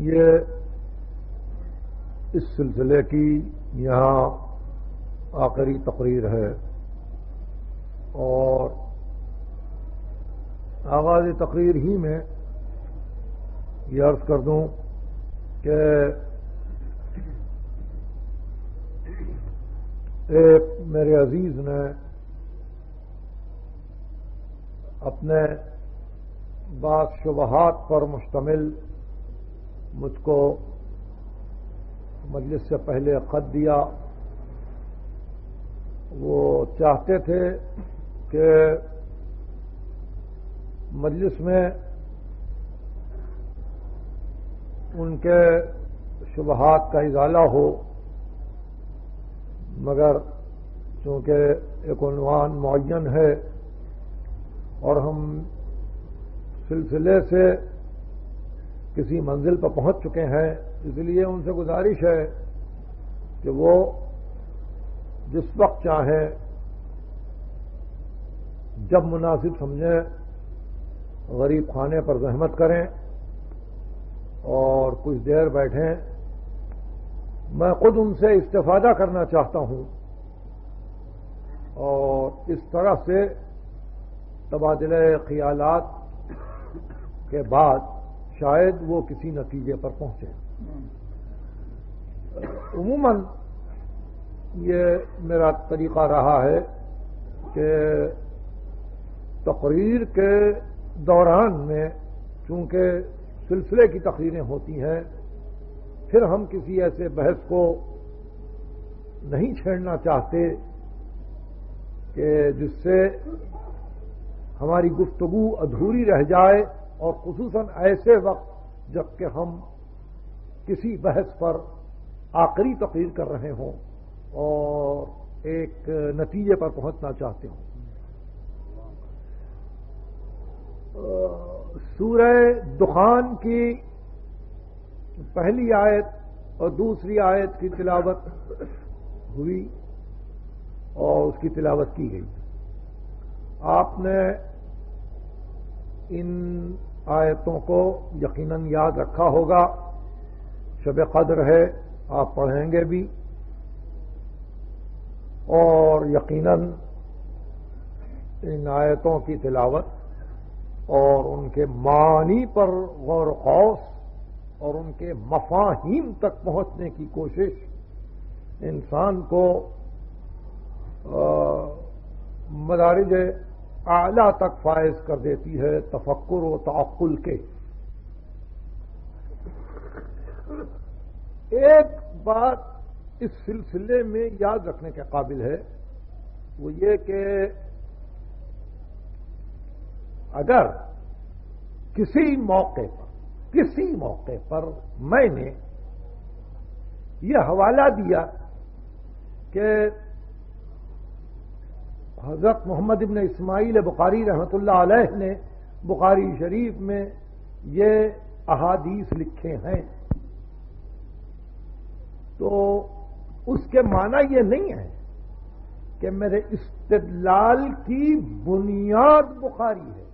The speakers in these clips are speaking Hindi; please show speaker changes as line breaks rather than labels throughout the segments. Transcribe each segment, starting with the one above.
ये इस सिलसिले की यहाँ आखिरी तकरीर है और आगाज़ तकरीर ही में यह अर्ज़ कर दूँ कि एक मेरे अज़ीज़ ने अपने बात शुबहात पर मुश्तमिल मुझको मजलिस से पहले खत दिया। वो चाहते थे कि मजलिस में उनके शुबहात का इजाला हो, मगर चूँकि एक उनवान मुन है और हम सिलसिले से किसी मंजिल पर पहुँच चुके हैं इसलिए उनसे गुजारिश है कि वो जिस वक्त चाहें, जब मुनासिब समझें, गरीब खाने पर जहमत करें और कुछ देर बैठें। मैं खुद उनसे इस्तेफादा करना चाहता हूँ और इस तरह से तबादले ख्यालात के बाद शायद वो किसी नतीजे पर पहुँचे। उमूमन ये मेरा तरीका रहा है कि तकरीर के दौरान में चूँकि सिलसिले की तकरीरें होती हैं, फिर हम किसी ऐसे बहस को नहीं छेड़ना चाहते कि जिससे हमारी गुफ्तगु अधूरी रह जाए और खसूस ऐसे वक्त जबकि हम किसी बहस पर आखिरी तकरीर कर रहे हों और एक नतीजे पर पहुँचना चाहते हों। सूरह दुखान की पहली आयत और दूसरी आयत की तिलावत हुई और उसकी तिलावत की गई। आपने इन आयतों को यकीनन याद रखा होगा। शब कदर है, आप पढ़ेंगे भी। और यकीनन इन आयतों की तिलावत और उनके मानी पर गौर खौस और उनके मफाहिम तक पहुँचने की कोशिश इंसान को मदारज आला तक फायज कर देती है तफक्र व तअकुल के। एक बात इस सिलसिले में याद रखने के काबिल है, वो ये कि अगर किसी मौके पर, किसी मौके पर मैंने यह हवाला दिया कि हज़रत मोहम्मद इबन इस्माइल बुखारी रहमतुल्लाह अलैह ने बुखारी शरीफ में ये अहादीस लिखे हैं। तो उसके माना ये नहीं है कि मेरे इस्तलाल की बुनियाद बुखारी है।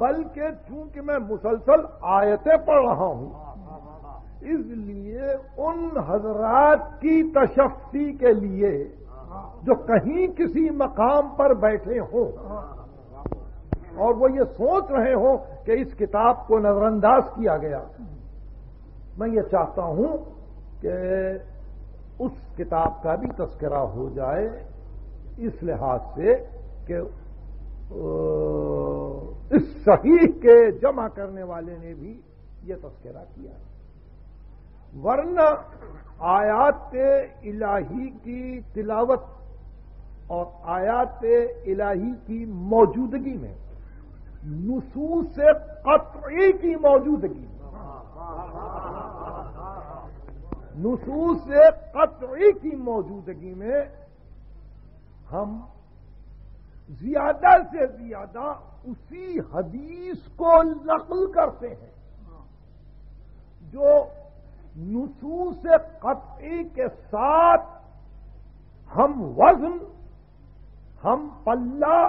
बल्कि चूँकि मैं मुसलसल आयतें पढ़ रहा हूँ, इसलिए उन हजरात की तशफ्ती के लिए जो कहीं किसी मकाम पर बैठे हों और वो ये सोच रहे हो कि इस किताब को नजरअंदाज किया गया। मैं ये चाहता हूँ कि उस किताब का भी तस्करा हो जाए, इस लिहाज से कि इस सही के जमा करने वाले ने भी ये तस्करा किया है। वरना आयात इलाही की तिलावत और आयात इलाही की मौजूदगी में, नसूस कतई की मौजूदगी नसूस कतई की मौजूदगी में हम ज़्यादा से ज़्यादा उसी हदीस को नकल करते हैं, जो नसूस कतई के साथ हम वज़न, हम पल्ला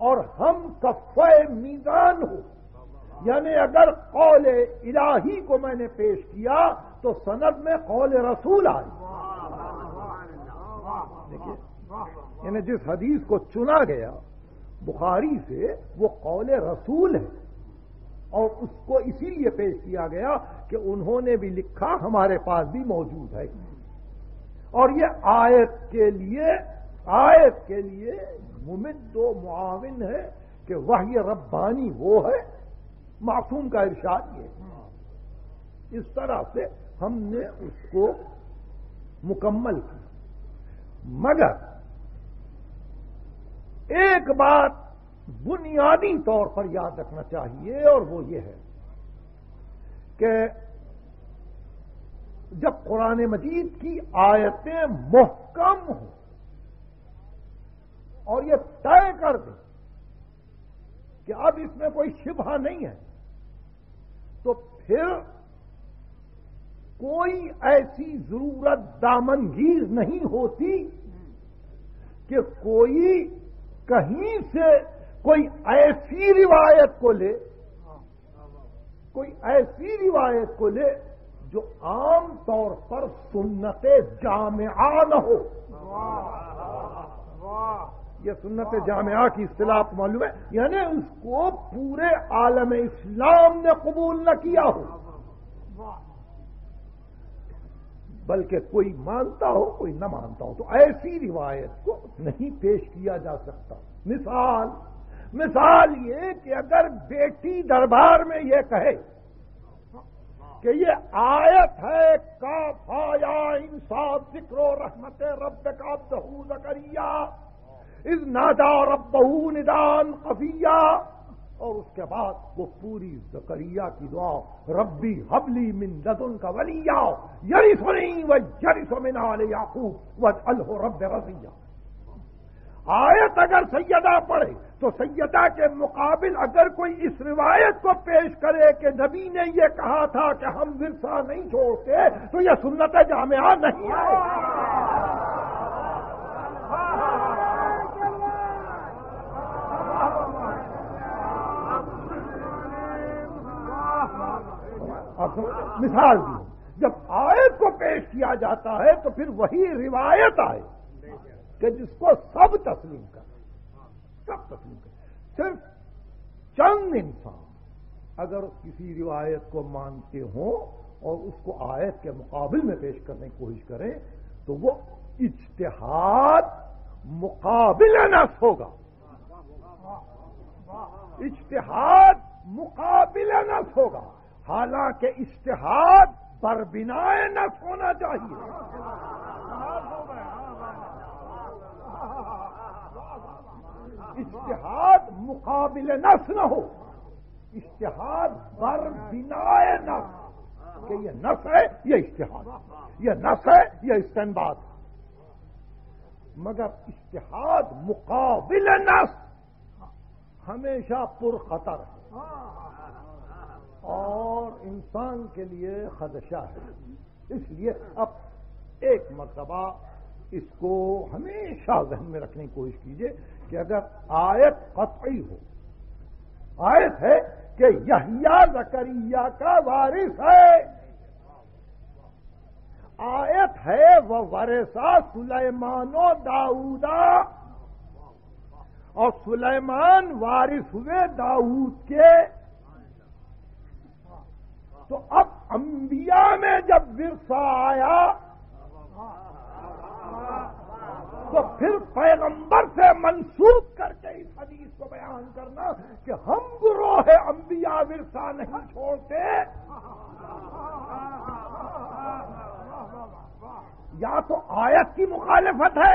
और हम कफ़े मीजान हो। यानी अगर कौल इलाही को मैंने पेश किया तो सनद में कौल रसूल आई देखिए, यानी जिस हदीस को चुना गया, बुखारी से वो कौल रसूल है। और उसको इसीलिए पेश किया गया कि उन्होंने भी लिखा, हमारे पास भी मौजूद है। और ये आयत के लिए, आयत के लिए मुमिद दो मुआविन है कि वह ये रब्बानी वो है मासूम का इर्शाद ये। इस तरह से हमने उसको मुकम्मल किया। मगर एक बात बुनियादी तौर पर याद रखना चाहिए, और वो ये है कि जब कुरान मजीद की आयतें मोहकम हों और ये तय कर दें कि अब इसमें कोई शिभा नहीं है। तो फिर कोई ऐसी ज़रूरत दामनगीर नहीं होती कि कोई कहीं से कोई ऐसी रिवायत को ले, कोई ऐसी रिवायत को ले जो आम तौर पर सुन्नत जामिया न हो। यह सुन्नत जामिया की इस्तेलाह मालूम है। यानी उसको पूरे आलम इस्लाम ने कबूल न किया हो। बल्कि कोई मानता हो, कोई न मानता हो तो ऐसी रिवायत को नहीं पेश किया जा सकता। मिसाल मिसाल ये कि अगर बेटी दरबार में ये कहे कि ये आयत है का फाया इंसाफ, जिक्रो रहमत रब का दहू जकरिया इस नादा रबहू निदान कफिया और उसके बाद वो पूरी जकरिया की दुआ, रब्बी हबली मिन लदुन का वलिया यरी सुनी व जरी सुमिना याकूब व अलहो रब रजिया। आयत अगर सैयदा पढ़े तो सैयदा के मुकाबिल अगर कोई इस रिवायत को पेश करे कि नबी ने यह कहा था कि हम विरसा नहीं छोड़ते तो यह सुन्नत जामिया नहीं है मिसाल दी जब आयत को पेश किया जाता है तो फिर वही रिवायत आए कि जिसको सब तस्लीम कर, सब तस्लीम कर। सिर्फ़ चंद इंसान अगर किसी रिवायत को मानते हों और उसको आयत के मुकाबले में पेश करने की कोशिश करें तो वो इज्तिहाद मुकाबिलनस होगा। इज्तिहाद मुकाबिलनस होगा। हालाँकि इज्तिहाद पर बिनाए नस होना चाहिए। इश्तिहाद मुकाबिल नस न हो। इश्तिहाद बर बिनाए नस कि ये नस है यह इश्तिहाद यह नस है यह इस्तेबाद मगर इश्तिहाद मुकाबिल नस हमेशा पुरखतर है। और इंसान के लिए खदशा है। इसलिए अब एक मरतबा इसको हमेशा जहन में रखने की कोशिश कीजिए कि अगर आयत कतई हो, आयत है कि यहिया जकरिया का वारिस है। आयत है वह वरेसा सुलेमानो दाऊदा। और सुलेमान वारिस हुए दाऊद के। तो अब अंबिया में जब विरसा आया तो फिर पैगंबर से मंसूब करके इस हदीस को बयान करना कि हम गुरोह अंबिया विरसा नहीं छोड़ते। या तो आयत की मुखालफत है,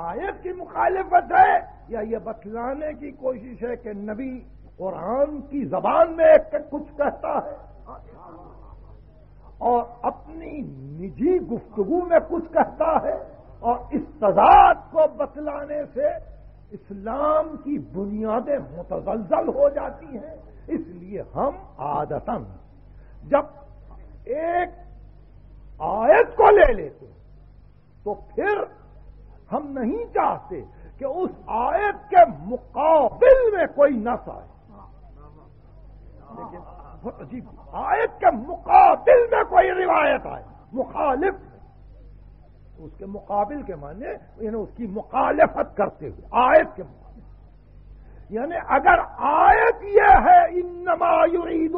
आयत की मुखालफत है, या ये बतलाने की कोशिश है कि नबी कुरान की जबान में एक कुछ कहता है। और अपनी निजी गुफ्तगु में कुछ कहता है। और इस तजाद को बतलाने से इस्लाम की बुनियादें मुतजल हो जाती हैं। इसलिए हम आदतन, जब एक आयत को ले लेते तो फिर हम नहीं चाहते कि उस आयत के मुकाबिल में कोई नस आए। लेकिन बहुत अजीब आयत के मुकाबिल में कोई रिवायत आए। मुखालिफ। उसके मुकाबिल के माने, यानी उसकी मुखालफत करते हुए, आयत के यानी अगर आयत यह है व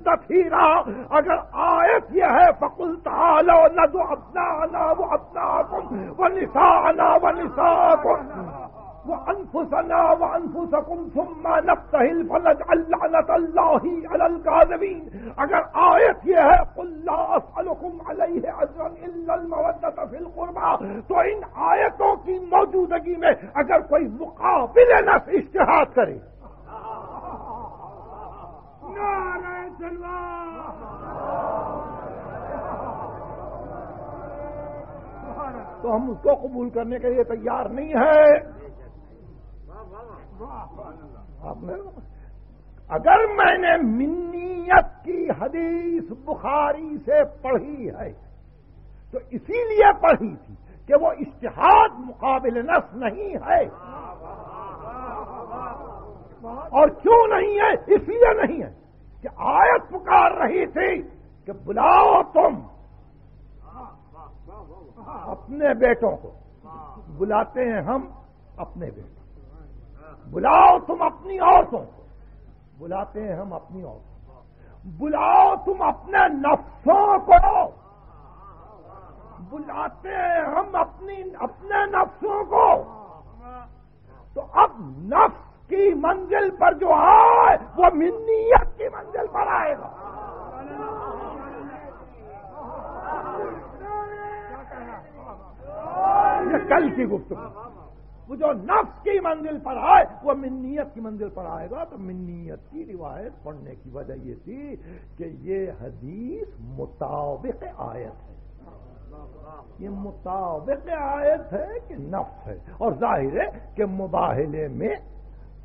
तथीरा। अगर आयत यह है फकुल तालो अपना ना वो अपना व निशाना व निशाकुम वो सुम्मा नफ्तहिल फलज अल्लाह अल्लाही अलल काज़मीन अगर आयत ये है कुल्ला असलकुम अलैहि अजरन इल्लल मवद्दत फिल कुर्बा तो इन आयतों की मौजूदगी में अगर कोई मुकाबिल नफ इश्तिहाद करे नारे तो हम उसको कबूल करने के लिए तैयार नहीं है अगर मैंने मिन्नीयत की हदीस बुखारी से पढ़ी है तो इसीलिए पढ़ी थी कि वो इश्तिहाद मुकाबिल नस नहीं है। और क्यों नहीं है? इसलिए नहीं है कि आयत पुकार रही थी कि बुलाओ तुम अपने बेटों को। बुलाते हैं हम अपने बेटों बुलाओ तुम अपनी औरतों को। बुलाते हैं हम अपनी औरतों को। बुलाओ तुम अपने नफ्सों को। बुलाते हैं हम अपनी, अपने नफ्सों को। तो अब नफ्स की मंजिल पर जो आए, वो मिन्नीयत की मंजिल पर आएगा। ये कल की गुफ्तु वो जो नफ्स की मंजिल पर आए, वो मिन्नीयत की मंजिल पर आएगा तो मिन्नीयत की रिवायत पढ़ने की वजह ये थी कि ये हदीस मुताबिक आयत है। ये मुताबिक आयत है कि नफ्स है। और ज़ाहिर है कि मुबाहले में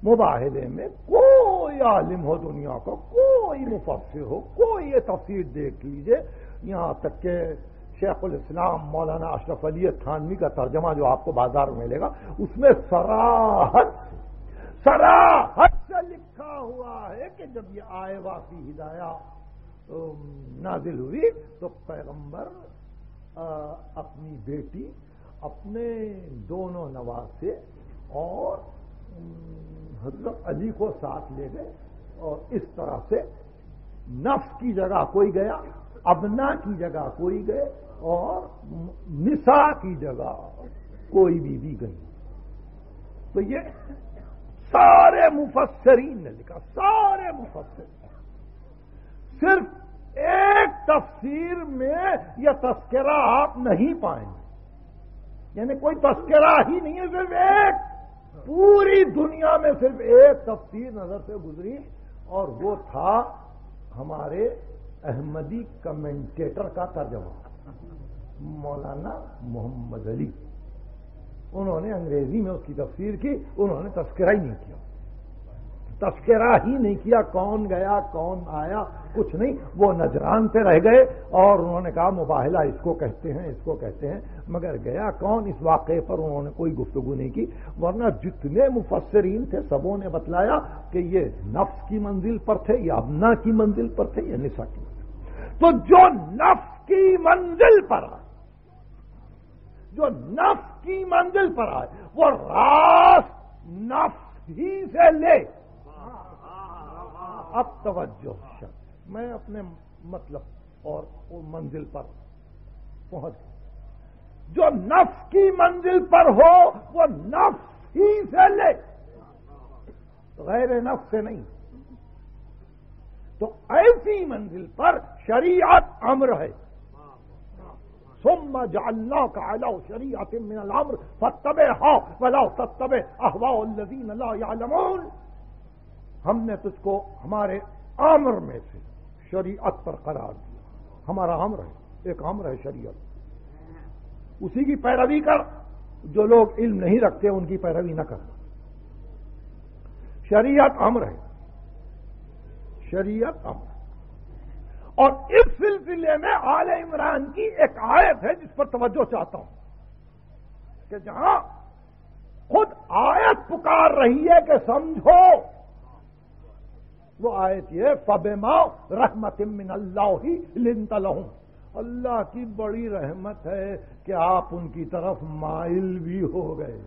मुबाहले में कोई आलिम हो दुनिया का, कोई मुफसर हो, कोई ये तफसीर देख लीजिए, यहाँ तक के शेखुल इस्लाम मौलाना अशरफ अली थानवी का तर्जमा जो आपको बाज़ार में मिलेगा, उसमें सराहत सराहत से लिखा हुआ है कि जब ये आए वाफी हिदाया नाजिल हुई तो पैगंबर अपनी बेटी, अपने दोनों नवासे और हज़रत अली को साथ ले गए और इस तरह से नफ्स की जगह कोई गया, अबना की जगह कोई गए और निशा की जगह कोई बीबी गई। तो ये सारे मुफसरीन ने लिखा, सारे मुफसर सिर्फ़ एक तफसीर में यह तस्करा आप नहीं पाएँगे। यानी कोई तस्करा ही नहीं है, सिर्फ़ एक, पूरी दुनिया में सिर्फ़ एक तफसीर नज़र से गुजरी, और वो था हमारे अहमदी कमेंटेटर का तर्जमा। मौलाना मोहम्मद अली। उन्होंने अंग्रेज़ी में उसकी तफसीर की, उन्होंने तस्करा ही नहीं किया। तस्करा ही नहीं किया, कौन गया, कौन आया, कुछ नहीं, वो नजरान पे रह गए और उन्होंने कहा, मुबाहला इसको कहते हैं, इसको कहते हैं। मगर गया कौन, इस वाक़े पर उन्होंने कोई गुफ्तगु नहीं की, वरना जितने मुफसरीन थे, सबों ने बतलाया कि ये नफ्स की मंजिल पर थे, या अबना की मंजिल पर थे, या निशा की मंजिल तो जो नफ्स की मंजिल पर आए जो नफ्स की मंजिल पर आए, वो रास नफ्स ही से ले। अब तवज्जो मैं अपने मतलब और मंजिल पर पहुँच गया। जो नफ्स की मंजिल पर हो, वो नफ्स ही से ले। गैर नफ्स से नहीं। तो ऐसी मंजिल पर शरीयत अम्र है। हमने तुझको हमारे आमर में से शरीयत पर करार दिया हमारा आमर है एक आमर है शरीयत उसी की पैरवी कर जो लोग इल्म नहीं रखते उनकी पैरवी न कर शरीयत अमर है शरीयत अमर और इस सिलसिले में आल इमरान की एक आयत है जिस पर तवज्जो चाहता हूँ कि जहाँ खुद आयत पुकार रही है कि समझो, वो आयत ये, फबेमा रहमत मिन ही लिंतलहूं अल्लाह की बड़ी रहमत है कि आप उनकी तरफ़ माइल भी हो गए।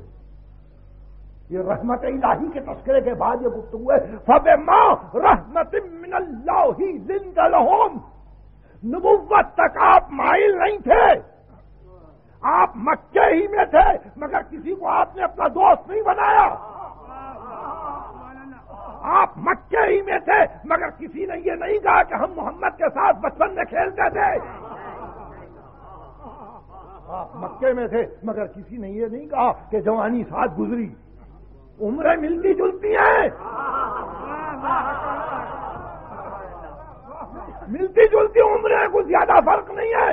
ये रहमत इलाही के तस्करे के बाद ये गुप्त हुए फबेमा रहमत मिन अल्लाह ही लिंतलहूं नबुवत तक आप माइल नहीं थे। आप मक्के ही में थे, मगर किसी को आपने अपना दोस्त नहीं बनाया। आप मक्के ही में थे, मगर किसी ने ये नहीं कहा कि हम मोहम्मद के साथ बचपन में खेलते थे। आप मक्के में थे, मगर किसी ने ये नहीं कहा कि जवानी साथ गुजरी। उम्रें मिलती जुलती हैं। मिलती जुलती उम्रें, कुछ ज़्यादा फ़र्क नहीं है।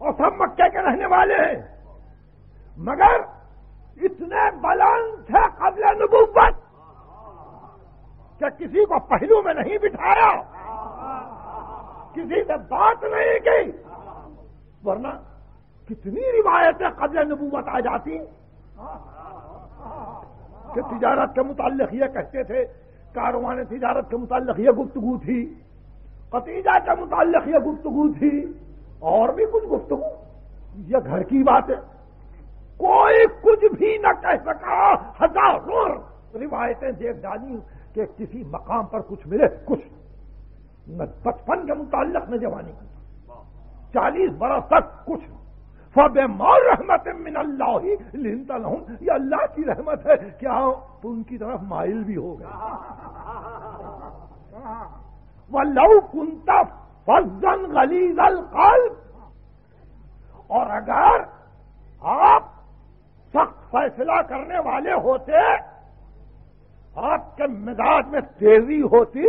और सब मक्के के रहने वाले हैं। मगर इतने बुलंद थे कबल नबूबत क्या किसी को पहलू में नहीं बिठाया। किसी से बात नहीं की। वरना कितनी रिवायतें कबल नबूबत आ जाती। कि तिजारत के मुतालिक ये कहते थे कारोबान तिजारत के मुतालिक ये गुफ्तगु थी। कतीजा के मुतालिक ये गुफ्तगु थी, और भी कुछ गुफ्तगु। ये घर की बात है। कोई कुछ भी न कह सका, हज़ारों रिवायतें देख डाली कि किसी मकाम पर कुछ मिले, कुछ। न बचपन के मुतालिक न जवानी। चालीस बरस तक कुछ फबेमार रहमत लिनतल हूँ ये अल्लाह की रहमत है। क्या तो उनकी तरफ़ माइल भी हो गए लव कुंता फजन गलीजल कल और अगर आप सख्त फैसला करने वाले होते, आपके मिजाज में तेज़ी होती,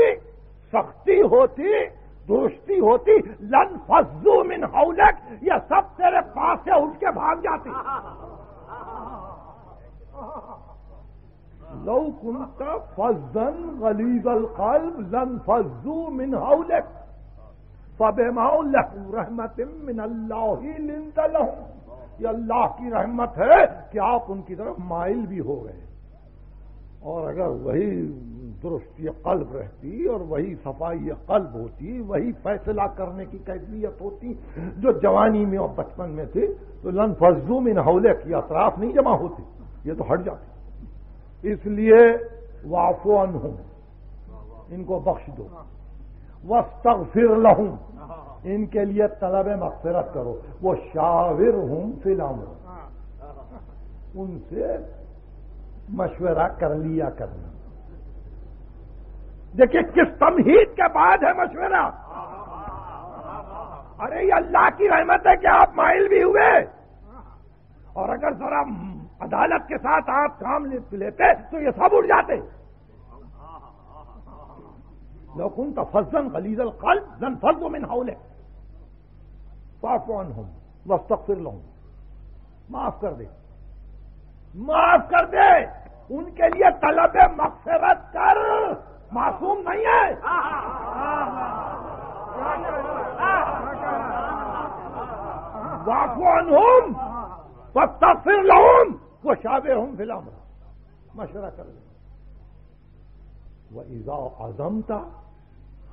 सख्ती होती दोस्ती होती, लन फजू मिन हौलक यह सब तेरे पास से उठ के भाग जाती। लौ कुंता फजन गलीजल कल्ब, लन फजू मिन हौलक। फबेमाउ रहमत मिन अल्लाह ये अल्लाह की रहमत है कि आप उनकी तरफ़ माइल भी हो गए। और अगर वही दुरुस्ती कल्ब रहती और वही सफ़ाई कल्ब होती वही फैसला करने की कैफियत होती जो जवानी में और बचपन में थी तो लन फजू में हौले की अतराफ नहीं जमा होती ये तो हट जाती। इसलिए वाफो अन हूँ इनको बख्श दो। वस्तक फिर लहूं इनके लिए तलब मकसरत करो। वो शाविर हूँ। फिलम उनसे मशवरा कर लिया करना। देखिए, किस तमहीद के बाद है मशवरा? अरे, ये अल्लाह की रहमत है कि आप माइल भी हुए। और अगर जरा अदालत के साथ आप काम लेते तो ये सब उड़ जाते। लोकुन तफजन गलीजल कल जन फ़र्ज़ मिन हौले। पाफोन हम वस्तफिर लो माफ़ कर दे। माफ़ कर दे। उनके लिए तलब मकसरत कर। मासूम नहीं है। वाफोन हम वस्तफिर लहम, वो शाबे हम फ़िलहाल मशवरा कर दे। वह इजा आज़म था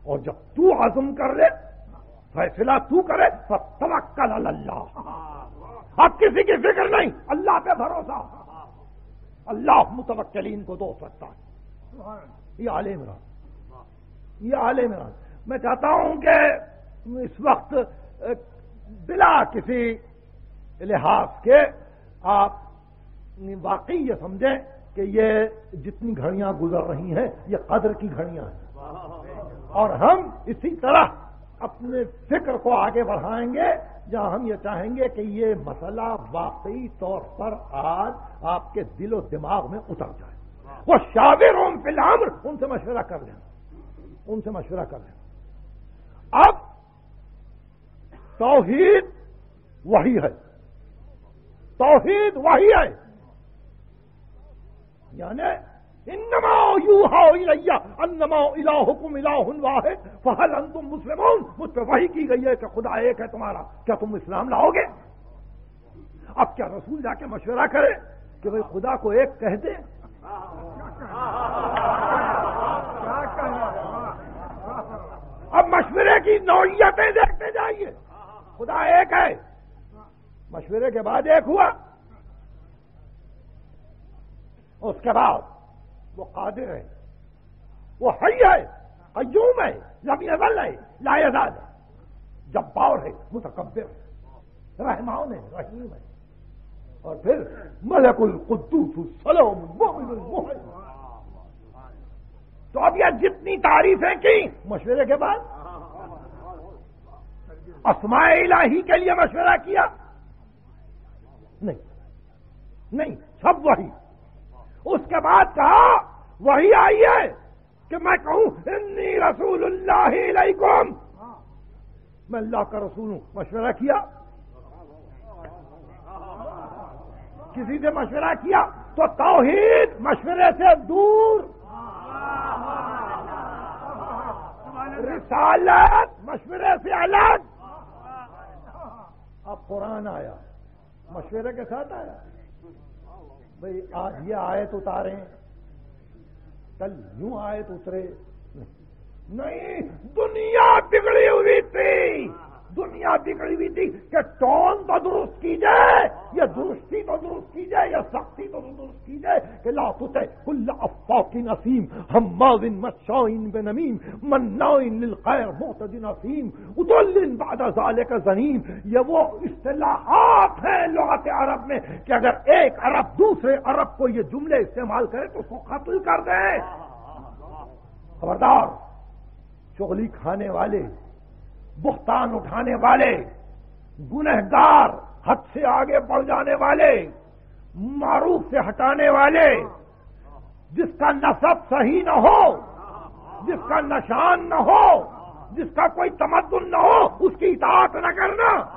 और जब तू आज़म कर ले, फैसला तू करे तो तवक्कल अल्लाह अब किसी की फ़िक्र नहीं, अल्लाह पे भरोसा। अल्लाह मुतवक्कलीन को दो सकता है। ये आले इमरान। ये आले इमरान। मैं चाहता हूँ कि इस वक्त बिला किसी लिहाज के आप वाकई ये समझें कि ये जितनी घड़ियाँ गुजर रही हैं ये कदर की घड़ियाँ हैं। और हम इसी तरह अपने फ़िक्र को आगे बढ़ाएँगे जहाँ हम ये चाहेंगे कि ये मसला वाकई तौर पर आज आपके दिलो दिमाग में उतर जाए। वो शाबिर ओम फिलाम्र उनसे मशवरा कर लेना उनसे मशवरा कर लेना अब तोहीद वही है। तोहीद वही है। यानी इन्नमा यूहा इलैया, अन्नमा इलाहुकुम इलाहुन वाहिद। फहल अंतुम मुस्लिमून मुझ पर वही की गई है कि खुदा एक है तुम्हारा। क्या तुम इस्लाम लाओगे? अब क्या रसूल जाके मशवरा करे कि भाई खुदा को एक कह दे? अब मशवरे की नौयतें देखते जाइए। खुदा एक है। मशवरे के बाद एक हुआ। उसके बाद वो कादिर है। वो हई है अयूम है लबियवल है लायदाद है। जब्बार है मुतकबिर है। रहमान है, रहीम है। और फिर मलकुल कुद्दूस तो अब यह जितनी तारीफें की मशवरे के बाद, असमाए इलाही के लिए मशवरा किया। नहीं नहीं, सब वही उसके बाद कहा, वही आई है कि मैं कहूँ, इन्नी रसूलुल्लाह मैं अल्लाह का रसूल हूँ, मशवरा किया। किसी से मशवरा किया तो तोहीद मशवरे से दूर। रिसालत मशवरे से अलग। अब कुरान आया, मशवरे के साथ आया। भाई आज ये आयत उतारे। कल यूँ आयत उतरे। नहीं दुनिया बिगड़ी हुई थी। दुनिया बिगड़ी हुई थी कि टोन तो दुरुस्त की जाए या दुरुस्ती तो दुरुस्त की जाए या सख्ती तो दुरुस्त की जाए कि ला तुते कुल्ला अफ़ाकिन असीम हम्माजिन मशाइन बेनमीम मन्नाइन लिलखैर मोतदिन असीम, उदल्लिन बाद जाले का जनीम। ये वो इस्तेलाहात है लुगत अरब में कि अगर एक अरब दूसरे अरब को ये जुमले इस्तेमाल करे तो उसको कत्ल कर दे। खबरदार, चोली खाने वाले बुख्तान उठाने वाले, गुनहगार हद से आगे बढ़ जाने वाले, मारूफ से हटाने वाले, जिसका नसब सही न हो, जिसका नशान न हो, जिसका कोई तमद्दुन न हो, उसकी इतात न करना।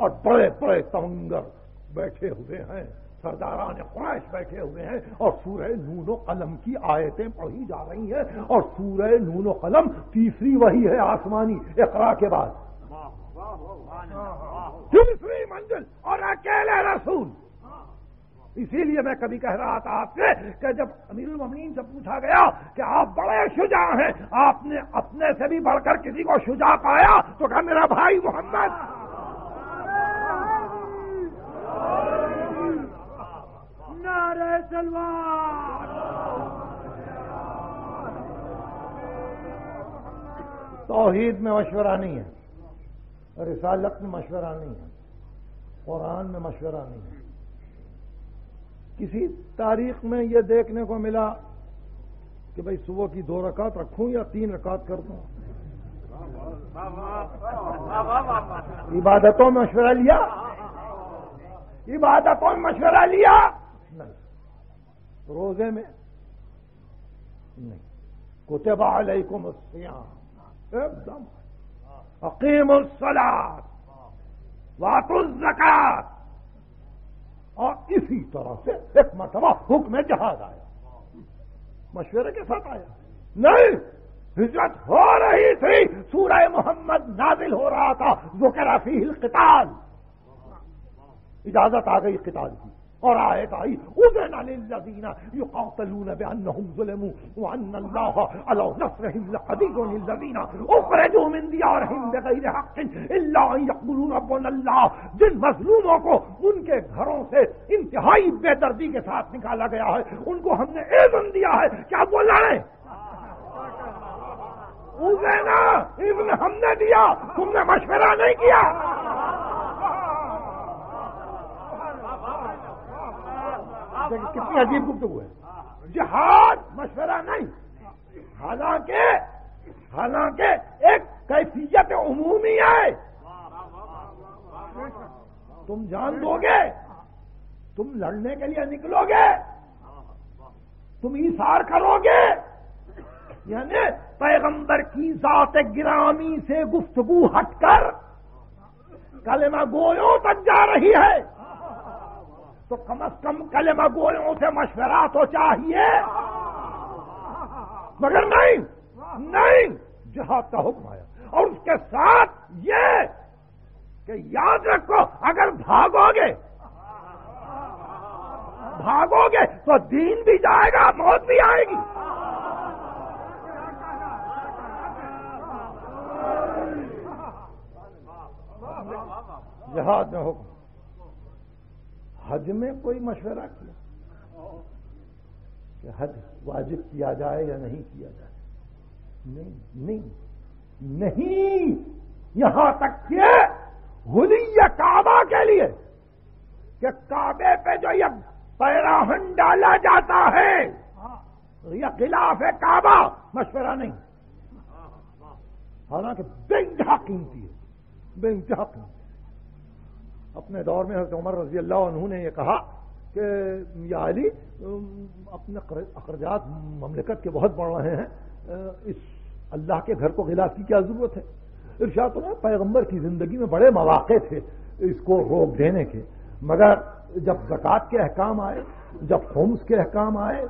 और बड़े बड़े तमंगर बैठे हुए हैं। सरदारान ख्वाहिश बैठे हुए हैं और सूरह नूनो कलम की आयतें पढ़ी जा रही हैं और सूरह नूनो कलम तीसरी वही है आसमानी इकरा के बाद। तीसरी मंजिल और अकेले रसूल। इसीलिए मैं कभी कह रहा था आपसे कि जब अमीरुल ममीन से पूछा गया कि आप बड़े शुजा हैं, आपने अपने से भी बढ़कर किसी को शुजा पाया तो कहा, मेरा भाई मोहम्मद। नारे सलवार। तोहीद में मशवरा नहीं है, रिसालत में मशवरा नहीं है, कुरान में मशवरा नहीं है। किसी तारीख में यह देखने को मिला कि भाई सुबह की दो रकात रखूँ या तीन रकात कर दूँ? इबादतों में मशवरा लिया? इबादतों में मशवरा लिया? रोज़े में? नहीं। कुतबा अलैकुम एकदम। अकीम सलाद वातुल और इसी तरह से एक मरतबा हुक्म जहाज़ आया। मशवरे के साथ आया। नहीं, हिजरत हो रही थी। सूरह मोहम्मद नाजिल हो रहा था। जो कह रहा फील किताल। इजाज़त आ गई किताल की। और आयत आई उदन यक़ूलू रब्बुना अल्लाह। जिन मजलूमों को उनके घरों से इंतहाई बेदर्दी के साथ निकाला गया है, उनको हमने इज़्न दिया है। क्या वो लड़े उजैना इब्न हमने दिया, तुमने मशवरा नहीं किया। कितनी अजीब गुप्त है। जहाज़ मशवरा नहीं। हालाँकि हालाँकि एक कैफियत उमूमी है। तुम जान दोगे तुम लड़ने के लिए निकलोगे तुम ईसार करोगे। यानी पैगंबर की जात गिरामी से गुफ्तगु हटकर कलेमा गोयों तक जा रही है। तो कम अज कम कलेमा गोयों से मशवरा तो चाहिए। मगर नहीं नहीं, जहाँ का हुक्म आया। और उसके साथ ये कि याद रखो, अगर भागोगे भागोगे तो दीन भी जाएगा, मौत भी आएगी। जहाज़ में हुक्म हज में कोई मशवरा किया? कि हज वाजिब किया जाए या नहीं किया जाए? नहीं नहीं नहीं। यहाँ तक कि हुलिया काबा के लिए कि काबे पे जो ये पैराहन डाला जाता है यह खिलाफ है काबा, मशवरा नहीं। हालाँकि बेइंतहा कीमती है, बेइंतहा कीमती। अपने दौर में हज़रत उमर रज़ी अल्लाह ने यह कहा कि या अली अपने अखराजात ममलिकत के बहुत बढ़ रहे हैं। इस अल्लाह के घर को गिलास की क्या ज़रूरत है? इर्शाद तो पैगंबर की ज़िंदगी में बड़े मौाक़े थे इसको रोक देने के। मगर जब जक़ात के अहकाम आए जब होम्स के अहकाम आए,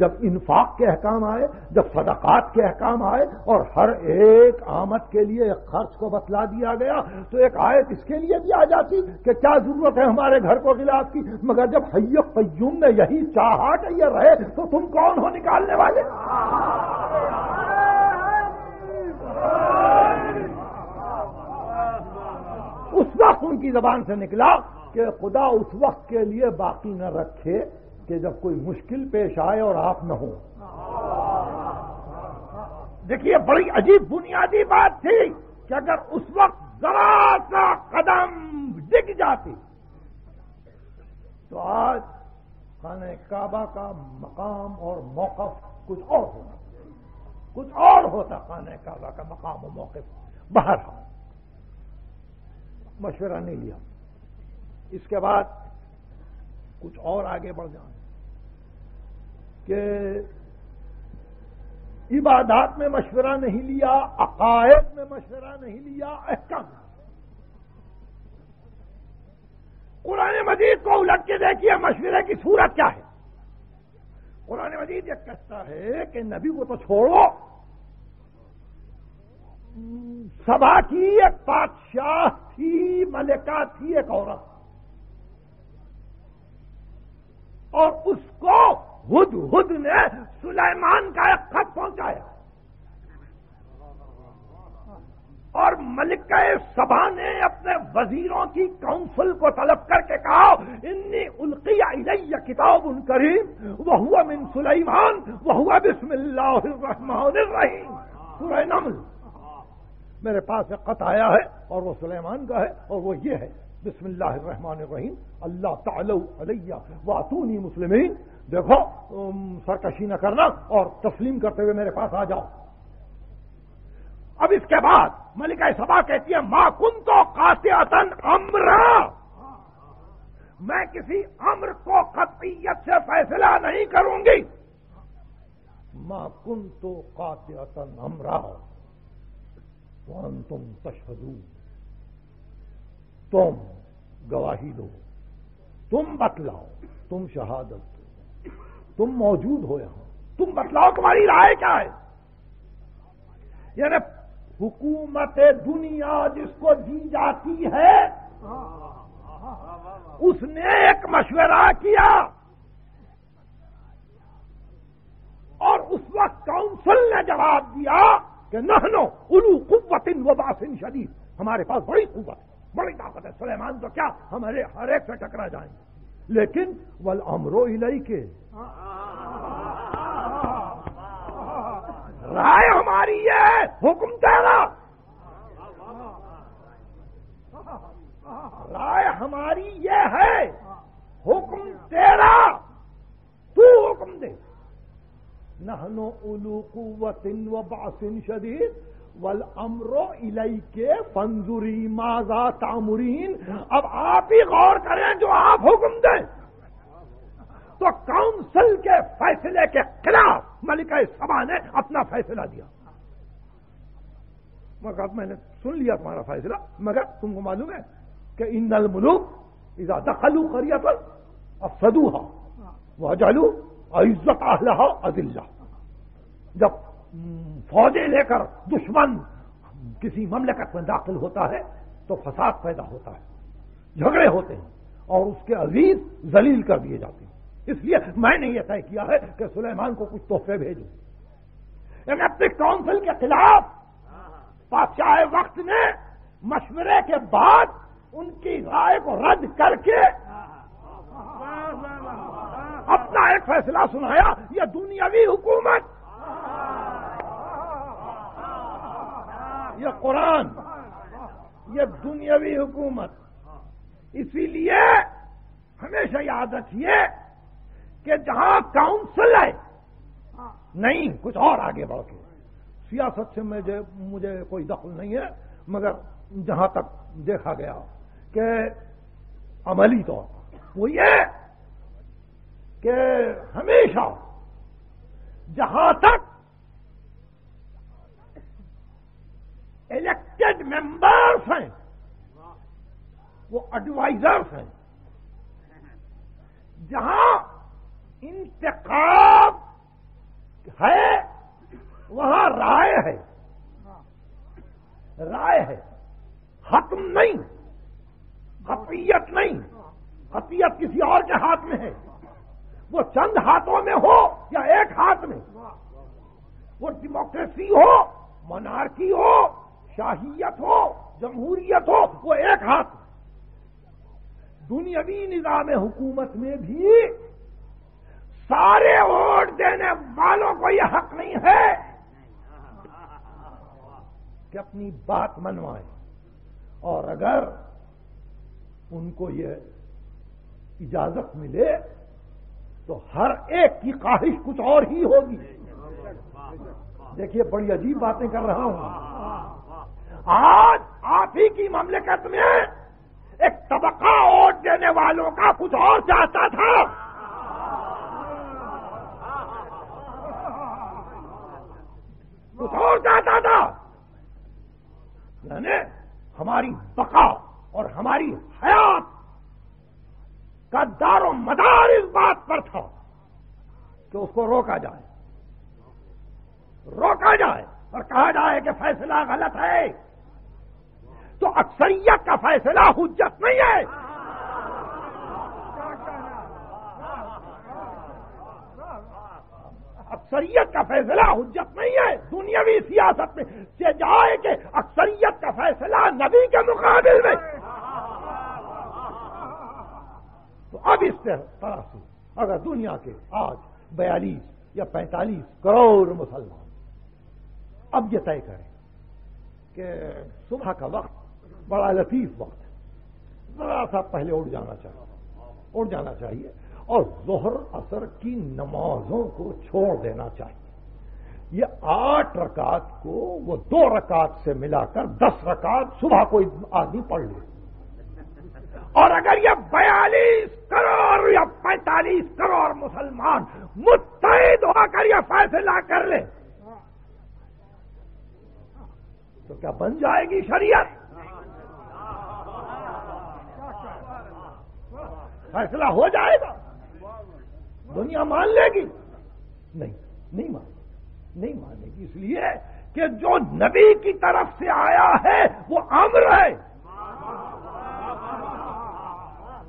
जब इन्फाक के अहकाम आए, जब सदाकत के अहकाम आए और हर एक आमद के लिए एक खर्च को बतला दिया गया तो एक आयत इसके लिए भी आ जाती कि क्या ज़रूरत है हमारे घर को गिलास की? मगर जब हय्यब कयूम ने यही चाहा कि ये रहे तो तुम कौन हो निकालने वाले? उस वक्त उनकी जबान से निकला कि खुदा उस वक्त के लिए बाकी न रखे। कि जब कोई मुश्किल पेश आए और आप न हो। देखिए, बड़ी अजीब बुनियादी बात थी कि अगर उस वक्त जरा सा कदम डिग जाती तो आज खाने काबा का मकाम और मौकफ कुछ और होना। कुछ और होता खाने काबा का मकाम और मौकफ। बाहर मशवरा नहीं लिया। इसके बाद कुछ और आगे बढ़ जाए। कि इबादात में मशवरा नहीं लिया, अकायद में मशवरा नहीं लिया, अहकम। कुरान मजीद को उलट के देखिए, मशवरे की सूरत क्या है? कुरान मजीद यह कहता है कि नबी को तो छोड़ो। सभा की एक बादशाह थी, मलिका थी, एक औरत। और उसको हुद हुद ने सुलेमान का एक खत पहुँचाया। और मलिक सभा ने अपने वजीरों की काउंसिल को तलब करके कहा, इन्नी उल्किया इलैया किताब उन करीम वह हुआ मिन सुलेमान वह हुआ बिस्मिल्लाहमान सूरह मेरे पास एक खत आया है, और वो सुलेमान का है, और वो ये है। बिस्मिल्लाहिर्रहमानिर्रहीम। अल्लाह तलैया वातूनी मुस्लिमीन। देखो सरकशी न करना और तस्लीम करते हुए मेरे पास आ जाओ। अब इसके बाद मलिका सभा कहती है, माँ कुन तो कातियातन मैं किसी अम्र को खतीयत से फैसला नहीं करूँगी। माँ कुन तो कातियातन अमरा? तुम तशहदू तुम गवाही दो। तुम बतलाओ, तुम शहादत दो तुम मौजूद हो यहाँ। तुम बतलाओ तुम्हारी राय क्या है? यानी हुकूमत दुनिया जिसको दी जाती है, उसने एक मशवरा किया। और उस वक्त काउंसिल ने जवाब दिया कि नहनो उलू कुतिन व बासिन शदीद, हमारे पास बड़ी कुत बड़ी ताकत है। सुलेमान तो क्या हमारे हर एक से टकरा जाएँगे? लेकिन वल अमरो इलई के राय हमारी है हुक्म तेरा। राय हमारी ये है, हुक्म तेरा। तू हुक्म दे। नहनो उलू कुतिन व बासिन शदीद। वल अमरो इलई के फंजुरी माजा तामुरीन। अब आप ही गौर करें जो आप हुक्म दें तो काउंसिल के फैसले के खिलाफ मलिका सभा ने अपना फैसला दिया। मगर मैंने सुन लिया तुम्हारा फैसला मगर तुमको मालूम है कि इन नल मुलूक इजा दखलू करिया पर अब सदूहा वह जालू इज़्ज़त अदिल्ला। जब फौजें लेकर दुश्मन, किसी ममलकत में दाखिल होता है तो फसाद पैदा होता है, झगड़े होते हैं, और उसके अज़ीज़ जलील कर दिए जाते हैं। इसलिए मैंने यह तय किया है कि सुलेमान को कुछ तोहफे भेजू। अपने काउंसिल के खिलाफ बादशाह वक्त ने मशवरे के बाद उनकी राय को रद्द करके अपना एक फैसला सुनाया, यह दुनियावी हुकूमत यह कुरान यह दुनियावी हुकूमत। इसीलिए हमेशा याद रखिए कि जहाँ काउंसिल है, नहीं, कुछ और आगे बढ़। के सियासत से मुझे मुझे कोई दखल नहीं है, मगर जहाँ तक देखा गया कि अमली तौर पर वो ये कि हमेशा जहाँ तक इलेक्टेड मेंबर्स हैं। वो एडवाइजर्स हैं। जहाँ इंतकाब है, वहाँ राय है। राय है। हकम नहीं। हतीयत नहीं। हतीयत किसी और के हाथ में है। वो चंद हाथों में हो या एक हाथ में। वो डेमोक्रेसी हो मोनार्की हो शाहियत हो, जमहूरियत हो, वो एक हाथ दुनियावी निज़ाम हुकूमत में भी सारे वोट देने वालों को यह हक नहीं है कि अपनी बात मनवाए। और अगर उनको यह इजाज़त मिले तो हर एक की ख्वाहिश कुछ और ही होगी। देखिए, बड़ी अजीब बातें कर रहा हूँ। आज आप ही की ममलिकत में एक तबका वोट देने वालों का कुछ और चाहता था। कुछ और चाहता था। यानी हमारी बका और हमारी हयात का दारो मदार इस बात पर था कि उसको रोका जाए। रोका जाए और कहा जाए कि फैसला गलत है। तो अक्सरियत का फैसला हुज्जत नहीं है। अक्सरियत का फैसला हुज्जत नहीं है। दुनियावी सियासत में से जाए कि अक्सरियत का फैसला नबी के मुकाबले में। तो अब इस तरह से अगर दुनिया के आज बयालीस या पैंतालीस करोड़ मुसलमान अब ये तय करें कि सुबह का वक्त बड़ा लतीफ वक्त जरा सा पहले उठ जाना चाहिए, उठ जाना चाहिए और जोहर, असर की नमाजों को छोड़ देना चाहिए। ये आठ रकात को, वो दो रकात से मिलाकर दस रकात सुबह कोई आदमी पढ़ ले। और अगर ये बयालीस करोड़ या पैंतालीस करोड़ मुसलमान मुतहद होकर यह फैसला कर ले तो क्या बन जाएगी शरीयत? फैसला हो जाएगा। दुनिया मान लेगी। नहीं नहीं मान नहीं मानेगी इसलिए कि जो नबी की तरफ़ से आया है, वो अम्र है।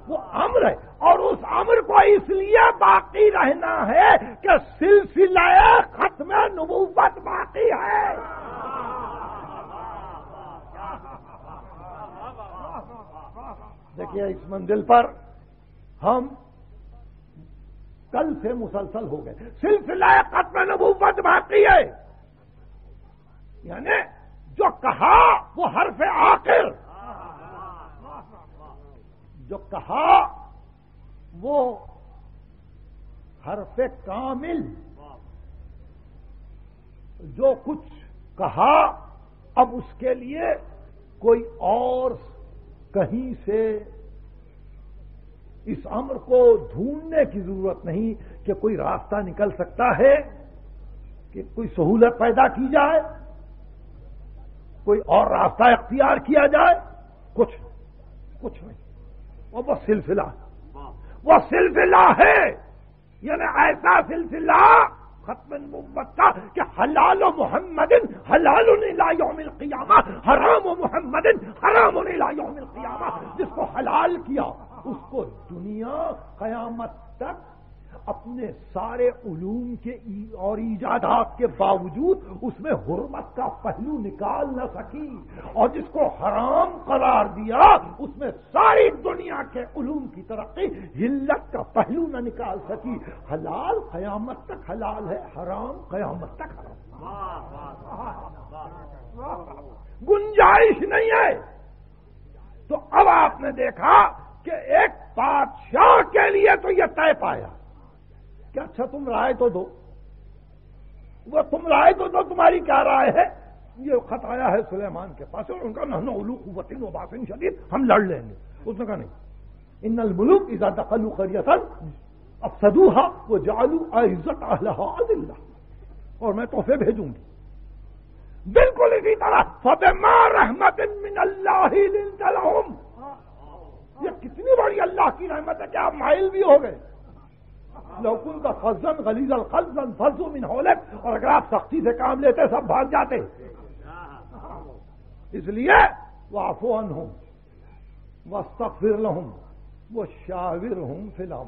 वो अम्र है। और उस अम्र को इसलिए बाकी रहना है कि सिलसिला खत्म नबूबत बाकी है। देखिए, इस मंजिल पर हम कल से मुसलसल हो गए। सिलसिला खत्म नबूवत बाकी है। यानी जो कहा, वो हरफ आखिर। जो कहा, वो हरफ कामिल। जो कुछ कहा, अब उसके लिए कोई और कहीं से इस अम्र को ढूँढने की ज़रूरत नहीं कि कोई रास्ता निकल सकता है कि कोई सहूलत पैदा की जाए कोई और रास्ता अख्तियार किया जाए। कुछ कुछ नहीं। और वह सिलसिला वह सिलसिला है। यानी ऐसा सिलसिला खत्म का हलाल मोहम्मदिन हलाल क़ियामा हराम मोहम्मदिन हराम क़ियामा जिसको हलाल किया उसको दुनिया कयामत तक अपने सारे उलूम के और ईजादात के बावजूद उसमें हुरमत का पहलू निकाल न सकी। और जिसको हराम करार दिया, उसमें सारी दुनिया के उलूम की तरक्की हिल्लत का पहलू न निकाल सकी। हलाल कयामत तक हलाल है, हराम कयामत तक हराम। गुंजाइश नहीं है। तो अब आपने देखा कि एक बादशाह के लिए तो यह तय पाया। कि अच्छा तुम राय तो दो। वो तुम राय तो दो, तुम्हारी क्या राय है? ये खत आया है सुलेमान के पास और उनका नहनो उलू वतिन बासिन शदीद, हम लड़ लेंगे। उसने कहा, नहीं। इन मुलुक इजा दखलू खरियतन अब सदूहा वो जालू इज़्ज़त अदिल्ला और मैं तोहफे भेजूँगी। बिल्कुल इसी तरह रहमत ये कितनी बड़ी अल्लाह की रहमत है कि आप माइल भी हो गए? लौकुन का फजन गलीजल खजन फजो मिन होलक और अगर आप सख्ती से काम लेते सब भाग जाते इसलिए वो आफोन हूँ वस्तफिर लहूं वो शाविर हूँ फिलाम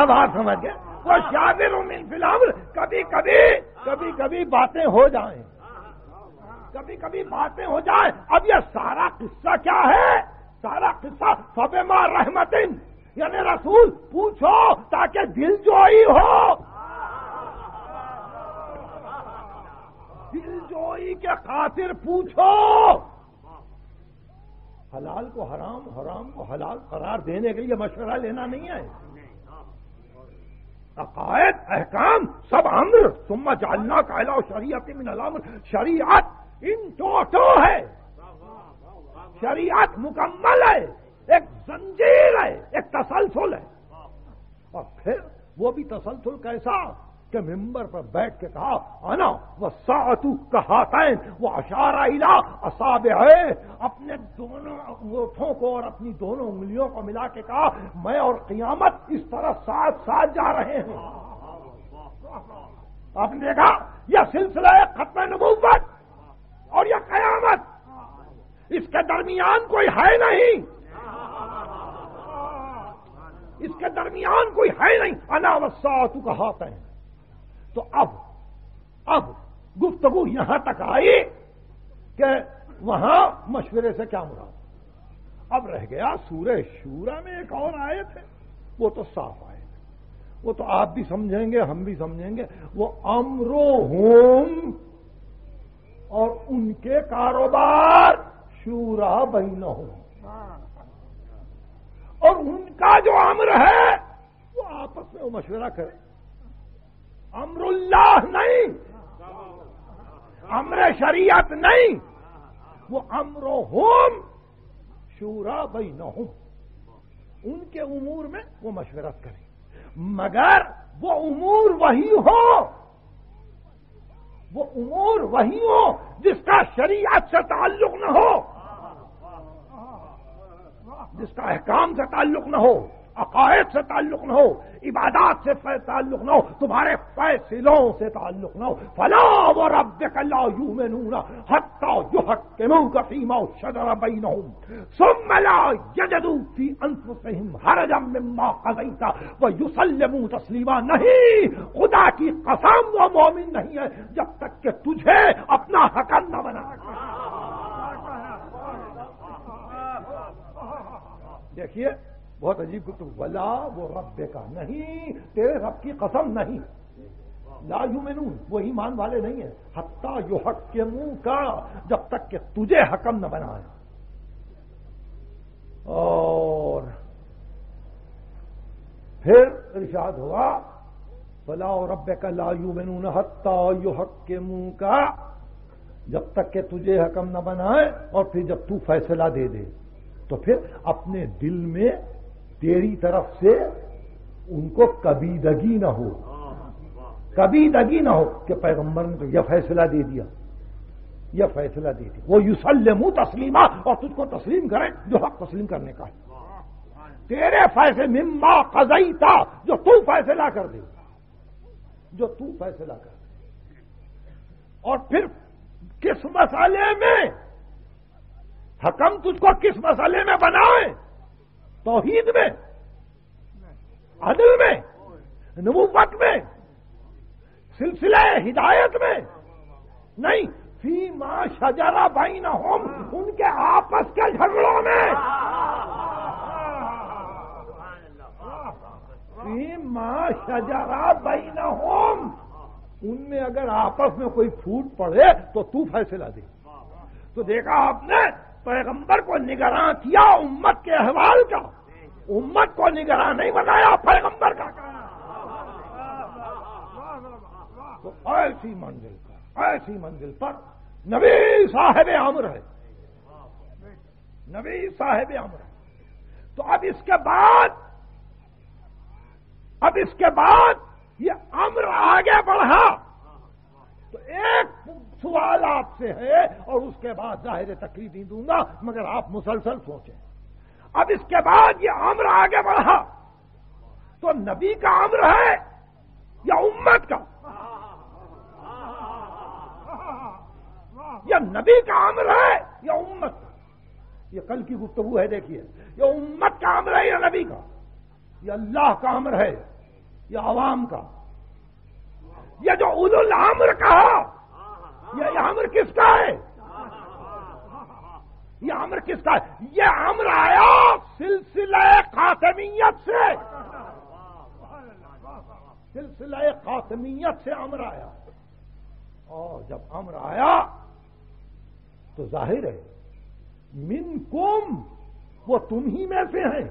अब आप समझ गए वो शाविर हूँ मिन फिलाम कभी कभी कभी कभी बातें हो जाएँ कभी कभी बातें हो जाए अब यह सारा किस्सा क्या है सारा किस्सा फबेमा रहमतिन यानी रसूल पूछो ताकि दिल जोई हो। दिल जोई के खातिर पूछो। हलाल को हराम हराम को हलाल करार देने के लिए मशवरा लेना नहीं है। अकायद, अहकाम, सब अम्र। सुम्मा जालना कायला शरीयत मिन शरीयत इन टोटो है। शरीयत मुकम्मल है। एक जंजीर है, एक तसलसल है। और फिर वो भी तसलसल कैसा के मिंबर पर बैठ के कहा आना वह सातु कहातैन वो अशारा इला असाब है। अपने दोनों अंगूठों को और अपनी दोनों उंगलियों को मिला के कहा, मैं और कियामत इस तरह साथ साथ जा रहे हैं। आपने देखा, यह सिलसिला है खत्म नबूवत और यह कयामत। इसके दरमियान कोई है नहीं। इसके दरमियान कोई है नहीं। अनावसातु कहाते हैं। तो अब अब गुफ्तगु यहाँ तक आई कि वहाँ मशवरे से क्या मुराद? अब रह गया सूर्य शूरा में एक और आए थे वो तो साफ़ आए थे वो तो आप भी समझेंगे, हम भी समझेंगे। वो अमरो होम और उनके कारोबार शूरा बहन हूँ। और उनका जो अम्र है, वो आपस में वो मशवरा करें। अमरुल्लाह नहीं। अम्र शरीयत नहीं। वो अमरो होम, शूरा बहन हूँ उनके उमूर में वो मशवरत करें। मगर वो उमूर वही हो। वो उमूर वही हो जिसका शरीयत से ताल्लुक न हो अहकाम से ताल्लुक न हो, अकायद से ताल्लुक न हो, इबादत से ताल्लुक न हो, तुम्हारे फैसलों से ताल्लुक न हो। फला व रब कल्ला यू में नूना हत्ता जो हक के मुँह का सीमा शजर बई न सुमला यजदू फ़ी अंफुसहिम हरजम मिम्मा कज़ैता। व युसल्लिमू तस्लीमा। नहीं, खुदा की कसम वो मोमिन नहीं है, जब तक कि तुझे अपना हकम न बना देखिए, बहुत अजीब कुतुब वला वो रब का नहीं, तेरे रब की कसम नहीं। ला युमिनून वो ईमान वाले नहीं है। हत्ता यो हक के मुँह का जब तक के तुझे हकम न बनाए और फिर इर्शाद हुआ फला और रब का ला युमिनून हत्ता यो हक के मुँह का, जब तक के तुझे हकम न बनाए, और फिर जब तू फैसला दे दे। तो फिर अपने दिल में तेरी तरफ़ से उनको कभी दगी ना हो। कभी दगी ना हो कि पैगंबर ने तो यह फैसला दे दिया। यह फैसला दे दिया। वो युसलमू तस्लीमा, और तुझको तस्लीम करें जो हक तस्लीम करने का है। तेरे फैसले मिम्मा कजई था जो तू फैसला कर दे। जो तू फैसला कर दे। और फिर किस मसाले में? हकम तुझको किस मसले में बनाए? तोहीद में? अदल में? नबूवत में? सिलसिले हिदायत में? नहीं, फ़ी माँ शजरा बाई न होम उनके आपस के झगड़ों में। फ़ी माँ शजरा बाई न होम उनमें अगर आपस में कोई फूट पड़े तो तू फैसला दे। तो देखा आपने पैगंबर को निगरान किया, उम्मत के अहवाल का। उम्मत को निगरान नहीं बनाया पैगंबर का। तो ऐसी मंजिल पर, ऐसी मंजिल पर नबी साहेब अमर है। नबी साहेब अमर है। तो अब इसके बाद, अब इसके बाद ये अम्र आगे बढ़ा। तो एक सवाल आपसे है और उसके बाद ज़ाहिर तकलीफ़ नहीं दूँगा, मगर आप मुसलसल सोचें। अब इसके बाद ये अम्र आगे बढ़ा। तो नबी का अम्र है या उम्मत का? या नबी का अम्र है या उम्मत का? ये कल की गुफ्तगु है, देखिए। ये उम्मत का अम्र है या नबी का? या अल्लाह का अम्र है या आवाम का? ये जो उदुल अम्र कहा ये अम्र किसका है? ये अम्र किसका है? ये अम्र आया सिलसिला खातमियत से। सिलसिला खातमियत से अम्र आया। और जब अम्र आया तो ज़ाहिर है, मिन कुम वो तुम ही में से है।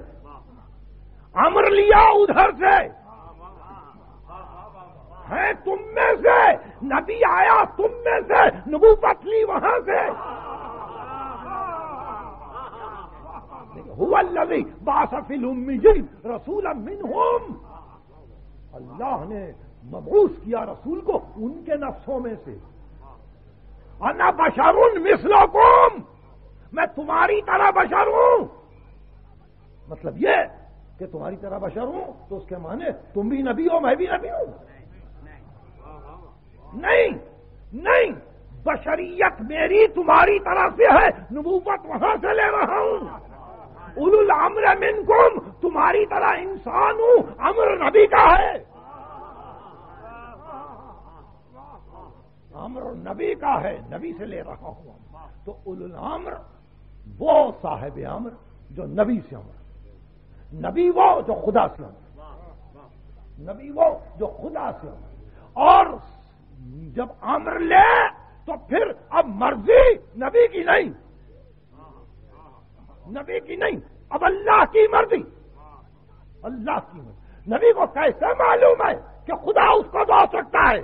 अम्र लिया उधर से। है तुम में से। नबी आया तुम में से। नबूबत ली वहाँ से। हुई बासफिल रसूल मिन होम अल्लाह ने मबूस किया रसूल को उनके नफ्सों में से। अना बशरुन मिसलोकुम। मैं तुम्हारी तरह बशर हूँ। मतलब ये कि तुम्हारी तरह बशर हूँ तो उसके माने तुम भी नबी हो, मैं भी नबी हूँ। नहीं नहीं, बशरियत मेरी तुम्हारी तरह से है। नबूबत वहाँ से ले रहा हूँ। उलुल अम्र मिनकुम, तुम्हारी तरह इंसान हूँ, अम्र नबी का है। अम्र नबी का है, नबी से ले रहा हूँ तो उलुल अम्र, वो साहेब अम्र, जो नबी से अम्र। नबी वो जो खुदा से अम्र। नबी वो जो खुदा से अम्र। और जब अम्र ले तो फिर अब मर्ज़ी नबी की नहीं। नबी की नहीं, अब अल्लाह की मर्ज़ी। अल्लाह की मर्ज़ी। नबी को कैसे मालूम है कि खुदा उसको दो सकता है?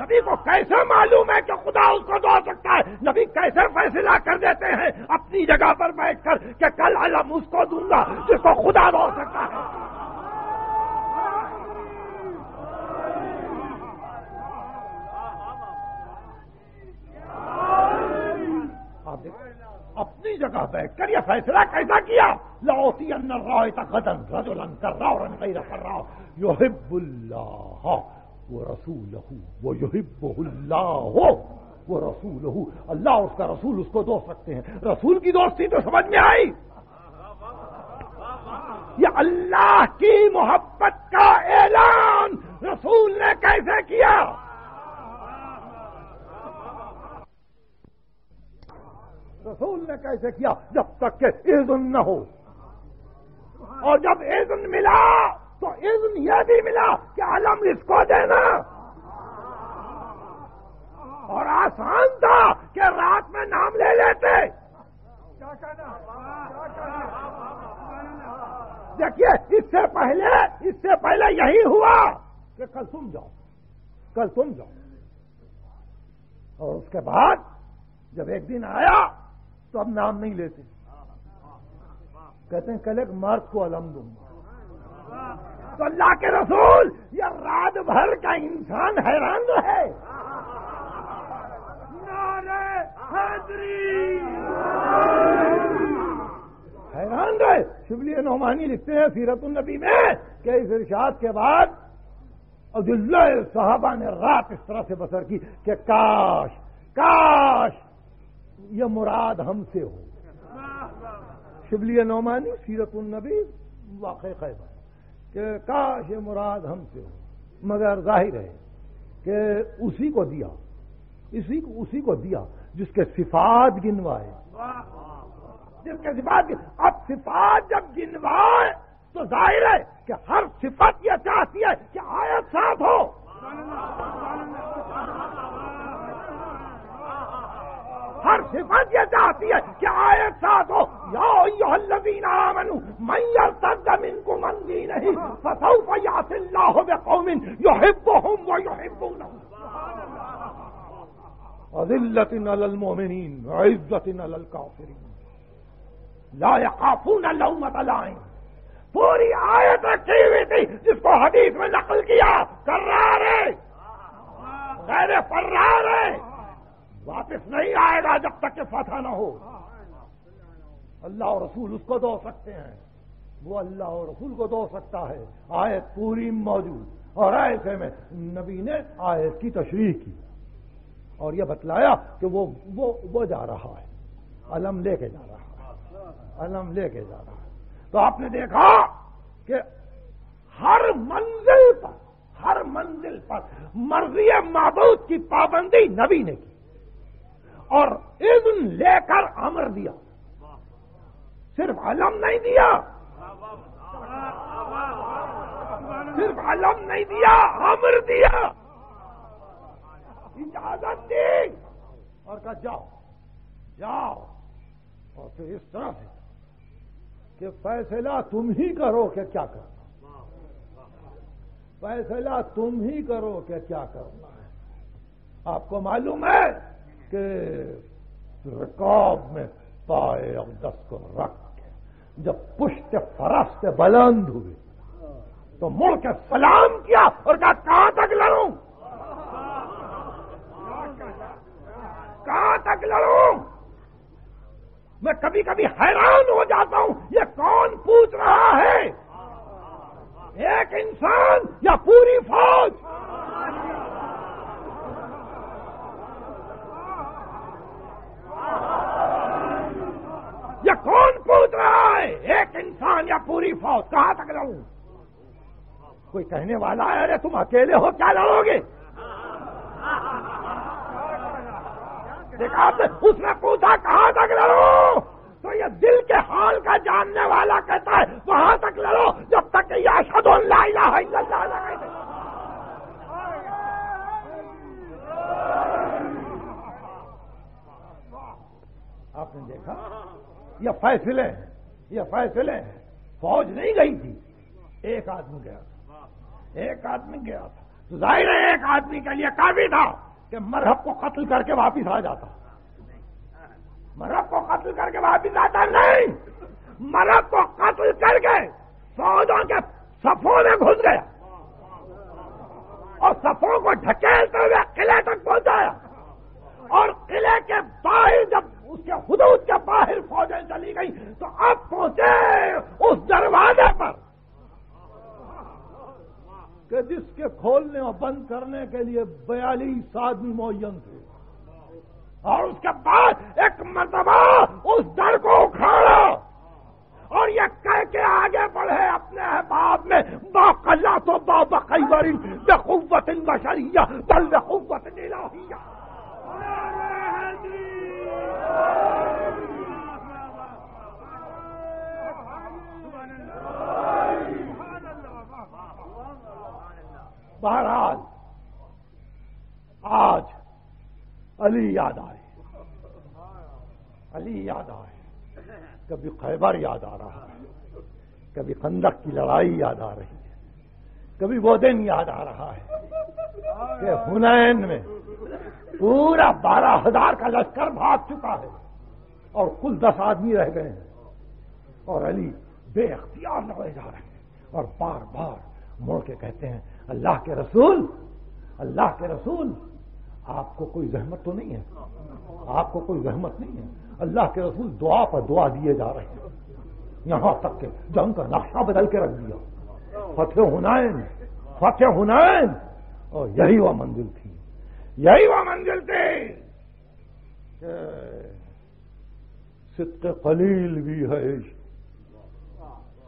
नबी को कैसे मालूम है कि खुदा उसको दो सकता है? नबी कैसे फैसला कर देते हैं अपनी जगह पर बैठकर कि कल अलम उसको दूँगा, जिसको खुदा दो सकता है। अपनी जगह बैठकर यह फैसला कैसा किया? कर कर रहा योहिबुल्लाह वो रसूल वो युहिबुल्लाह हो वो रसूल अल्लाह उसका रसूल, उसको दोस्त सकते हैं। रसूल की दोस्ती तो समझ में आई। ये अल्लाह की मोहब्बत का ऐलान रसूल ने कैसे किया? रसूल ने कैसे किया? जब तक के इज्न न हो। और जब इज्न मिला तो इज्न यह भी मिला कि आलम इसको देना। और आसान था कि रात में नाम ले लेते। देखिए, इससे पहले इससे पहले यही हुआ कि कल तुम जाओ। कल तुम जाओ। और उसके बाद, जब एक दिन आया तो अब नाम नहीं लेते। कहते हैं कल एक मर्द को अलम दूँगा। तो अल्लाह के रसूल ये रात भर का इंसान हैरान तो है। हैरान रहे शिवली नौमानी लिखते हैं सीरतुलनबी में कि इस इर्शाद के बाद अब्दुल्ला साहबा ने रात इस तरह से बसर की कि काश काश ये मुराद हमसे हो। शिबली नौमानी सीरत नबी, वाक़ खैबर। कि काश ये मुराद हमसे हो। मगर ज़ाहिर है कि उसी को दिया। इसी को उसी को दिया जिसके सिफात गिनवाए। जिसके सिफात अब सिफात जब गिनवाए तो ज़ाहिर है कि हर सिफत यह चाहती है कि आयत साफ़ हो। हर सिफत ये चाहती है कि आयत साथ हो। योल्लवीना मनु मैयर तमिन को मंदी नहीं फसौ फयासिल्लाह बेकौमिन, युहिब्बुहुम व युहिब्बूनहु। अजिल्लतिन अलल मोमिनीन अलल काफिरीन। ला यखाफून लौमत लाइन पूरी आयत रखी हुई थी, जिसको हदीस में नकल किया। कर रहा रे गैर फर्रार। है वापस नहीं आएगा जब तक के फतह न हो। अल्लाह और रसूल उसको दो सकते हैं। वो अल्लाह और रसूल को दो सकता है। आयत पूरी मौजूद। और ऐसे में नबी ने आयत की तशरीह की। और यह बतलाया कि वो वो वो जा रहा है। अलम लेके जा रहा है। अलम लेके जा रहा है। तो आपने देखा कि हर मंजिल पर, हर मंजिल पर मर्ज़ी महबूद की पाबंदी नबी ने की। और इज्न लेकर अमर दिया। सिर्फ़ अलम नहीं दिया। सिर्फ़ अलम नहीं दिया, अमर दिया। इजाज़त दी। और कहा, जाओ जाओ। और फिर इस तरह से कि फैसला तुम ही करो कि क्या करना फैसला तुम ही करो कि क्या करना है। आपको मालूम है कि रिकॉब में पाए दस को रख के। जब पुष्ट फरस्त बुलंद हुए तो मुड़ के सलाम किया और कहा, कहाँ तक लड़ू? कहाँ तक लड़ू? मैं कभी कभी हैरान हो जाता हूँ, ये कौन पूछ रहा है? एक इंसान या पूरी फौज कौन पूछ रहा है इंसान या पूरी फौज कहाँ तक लड़ू? कोई कहने वाला है, अरे तुम अकेले हो, क्या लड़ोगे? देखा उसने पूछा, कहाँ तक लड़ो? तो ये दिल के हाल का जानने वाला कहता है, वहाँ तक लड़ो, जब तक यह शदोन लाइला है आपने देखा, ये फैसले ये फैसले हैं फौज नहीं गई थी। एक आदमी गया था। एक आदमी गया था। तो ज़ाहिर है एक आदमी के लिए काफ़ी था कि मरहब को कत्ल करके वापिस आ जाता। मरहब को कत्ल करके वापिस आता नहीं। मरहब को कत्ल करके फौजों के सफों में घुस गया। और सफों को ढकेलते हुए किले तक पहुँचाया। और किले के बाहर जब उसके हदूद के बाहर फौजें चली गई तो अब पहुँचे उस दरवाजे पर। कि जिसके खोलने और बंद करने के लिए बयालीस आदमी मोयन थे। और उसके बाद एक मरतबा उस दर को उखाड़ा। और ये कह के आगे बढ़े अपने अहबाब में, बाकल्ला तो बाबकैबरी बेखुवत बशरिया बल बेखुवत इलाहिया। बहरहाल आज अली याद आए। अली याद आए। कभी खैबर याद आ रहा है, कभी खंदक की लड़ाई याद आ रही है, कभी वो दिन याद आ रहा है कि हुनैन में पूरा बारह हज़ार का लश्कर भाग चुका है और कुल दस आदमी रह गए हैं। और अली बेख्तियार लड़े जा रहे हैं। और बार बार मुड़ के कहते हैं, अल्लाह के रसूल, अल्लाह के रसूल, आपको कोई जहमत तो नहीं है? आपको कोई जहमत नहीं है? अल्लाह के रसूल दुआ पर दुआ दिए जा रहे हैं। यहाँ तक के जंग का नक्शा बदल के रख दिया। फतेह हुनैन फतेह हुनैन, और यही वह मंजिल थी। यही वो मंजिल थी। सिद्क कलील भी है।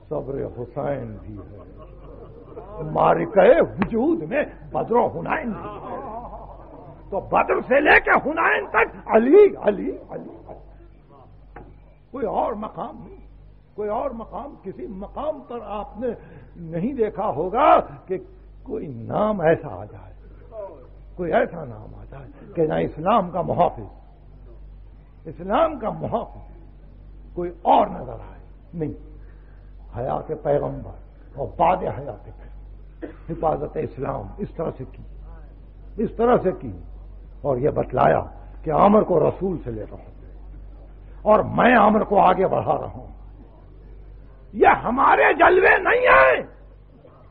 सब्र हुसैन भी है। मारिके वजूद में बदरो हुनैन भी है। तो बद्र से लेकर हुनैन तक अली अली अली। कोई और मकाम नहीं। कोई और मकाम, किसी मकाम पर आपने नहीं देखा होगा कि कोई नाम ऐसा आ जाए। कोई ऐसा नाम आ जाए कि ना इस्लाम का मुहाफिज। इस्लाम का मुहाफिज कोई और नज़र आए। नहीं। हयात पैगंबर और बाद हयात हिफाजत इस्लाम इस तरह से की। इस तरह से की। और यह बतलाया कि आमर को रसूल से ले रहा हूँ। और मैं आमर को आगे बढ़ा रहा हूँ। यह हमारे जलवे नहीं है।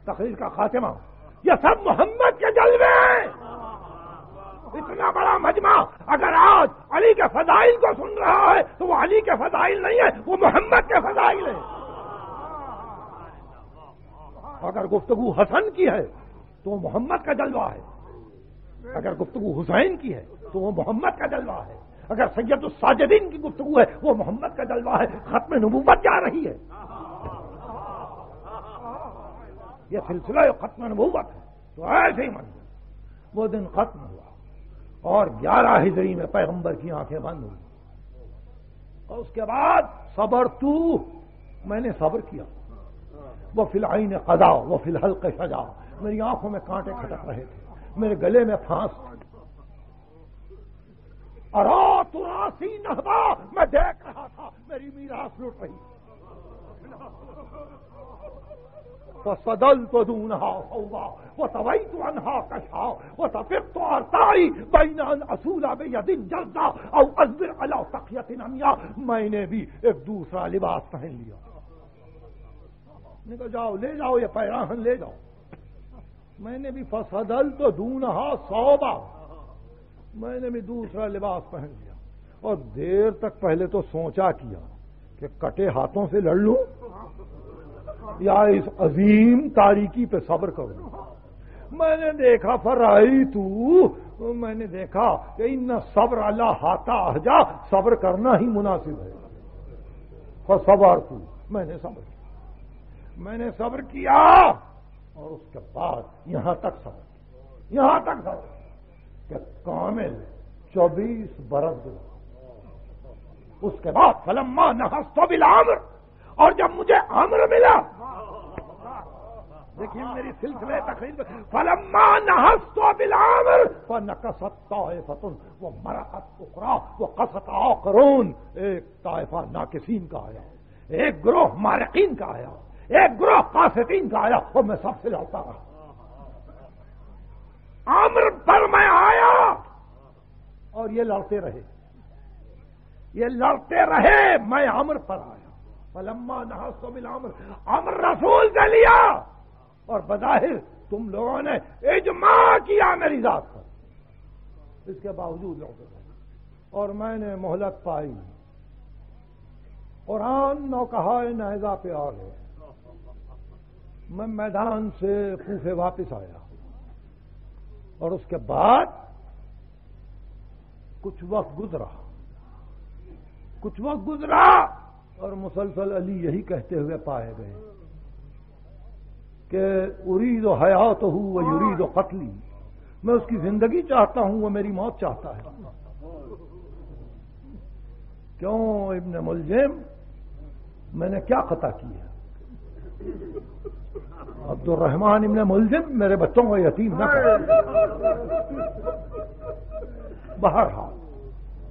तकरीर का खातिमा। यह सब मोहम्मद के जलवे हैं। इतना बड़ा मजमा अगर आज अली के फजाइल को सुन रहा है तो वो अली के फजाइल नहीं है, वो मोहम्मद के फजाइल है। अगर गुफ्तगु हसन की है तो वो मोहम्मद का जलवा है। अगर गुफ्तगु हुसैन की है तो वो मोहम्मद का जलवा है। अगर सैयद साजदीन की गुफ्तु है, वो मोहम्मद का जलवा है। खत्म नबूबत जा रही है। यह सिलसिला खत्म नबूबत है। तो ऐसे ही मन वो दिन खत्म हुआ। और ग्यारह हिजरी में पैगंबर की आँखें बंद हुई। और उसके बाद सबर तू, मैंने सबर किया। वो फिलहाई ने कदा, वो फिलहल के सजा। मेरी आँखों में कांटे खटक रहे थे। मेरे गले में फांस। अरा तुरासी नहबा, मैं देख रहा था, मेरी मीरास लुट रही। तवई तो अनहा कशा वो तफिर तो अरताई बैन असूला बे यदिन जल्दा और अजबिर अला तकियत नमिया मैंने भी एक दूसरा लिबास पहन लिया निकल जाओ ले जाओ ये पैराहन ले जाओ मैंने भी फसदल तो दूनहा सौबा मैंने भी दूसरा लिबास पहन लिया और देर तक पहले तो सोचा किया कि कटे हाथों से लड़ लू। या इस अजीम तारीकी पे सब्र करो। मैंने देखा फराई तू। मैंने देखा इन सब्र अल्लाह हाथा हजा, सब्र करना ही मुनासिब है। और सबर तू। मैंने सब्र किया। मैंने सब्र किया और उसके बाद यहाँ तक सब्र यहाँ तक सब्र कि कामिल चौबीस बरस उसके बाद फलम्मा नहस तो बिल आमर। और जब मुझे आमर मिला देखिए मेरी सिलसिले तकरीर फलम्मा नहस तो बिल आमर। नकसत ताइफतुन वो मरकत उकरा वो कसता करून एक ताइफा नाकिसीन का आया एक ग्रोह मारकीन का आया एक ग्रोह कासिन का आया और मैं सबसे लड़ता रहा। आम्र पर मैं आया। और ये लड़ते रहे ये लड़ते रहे मैं आम्र पर आया। फलम्मा नहा मिल अमर अमर रसूल से लिया। और बजाहिर, तुम लोगों ने इजमा किया मेरी जात पर। इसके बावजूद लौटे और मैंने मोहलत पाई। कुरान कहा नहजा पे आ गए। मैं मैदान से कूफे वापस आया। और उसके बाद कुछ वक्त गुजरा। कुछ वक्त गुजरा। और मुसलसल अली यही कहते हुए पाए गए कि उरीद हयात हूँ वह युरीद कतली। मैं उसकी ज़िंदगी चाहता हूँ वह मेरी मौत चाहता है। क्यों, इब्न मुलजिम? मैंने क्या खता की है? अब्दुलरहमान इब्न मुलजिम, मेरे बच्चों को यतीम न कर। बहरहाल,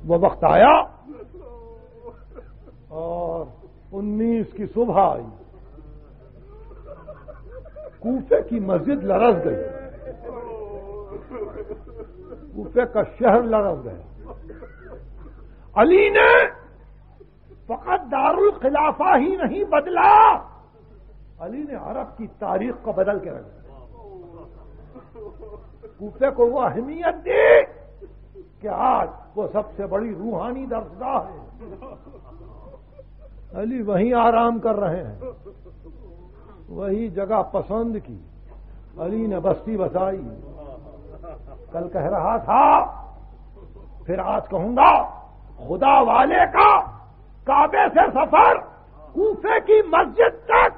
वो वक्त आया और उन्नीस की सुबह आई। कूफे की मस्जिद लरस गई। कूफे का शहर लरस गया। अली ने फकत दारुल खिलाफा ही नहीं बदला। अली ने अरब की तारीख को बदल के रख कूफे को वो अहमियत दी कि आज वो सबसे बड़ी रूहानी दर्जगाह है। अली, वहीं आराम कर रहे हैं। वही जगह पसंद की। अली ने बस्ती बसाई। कल कह रहा था, फिर आज कहूँगा, खुदा वाले का काबे से सफ़र कूफे की मस्जिद तक।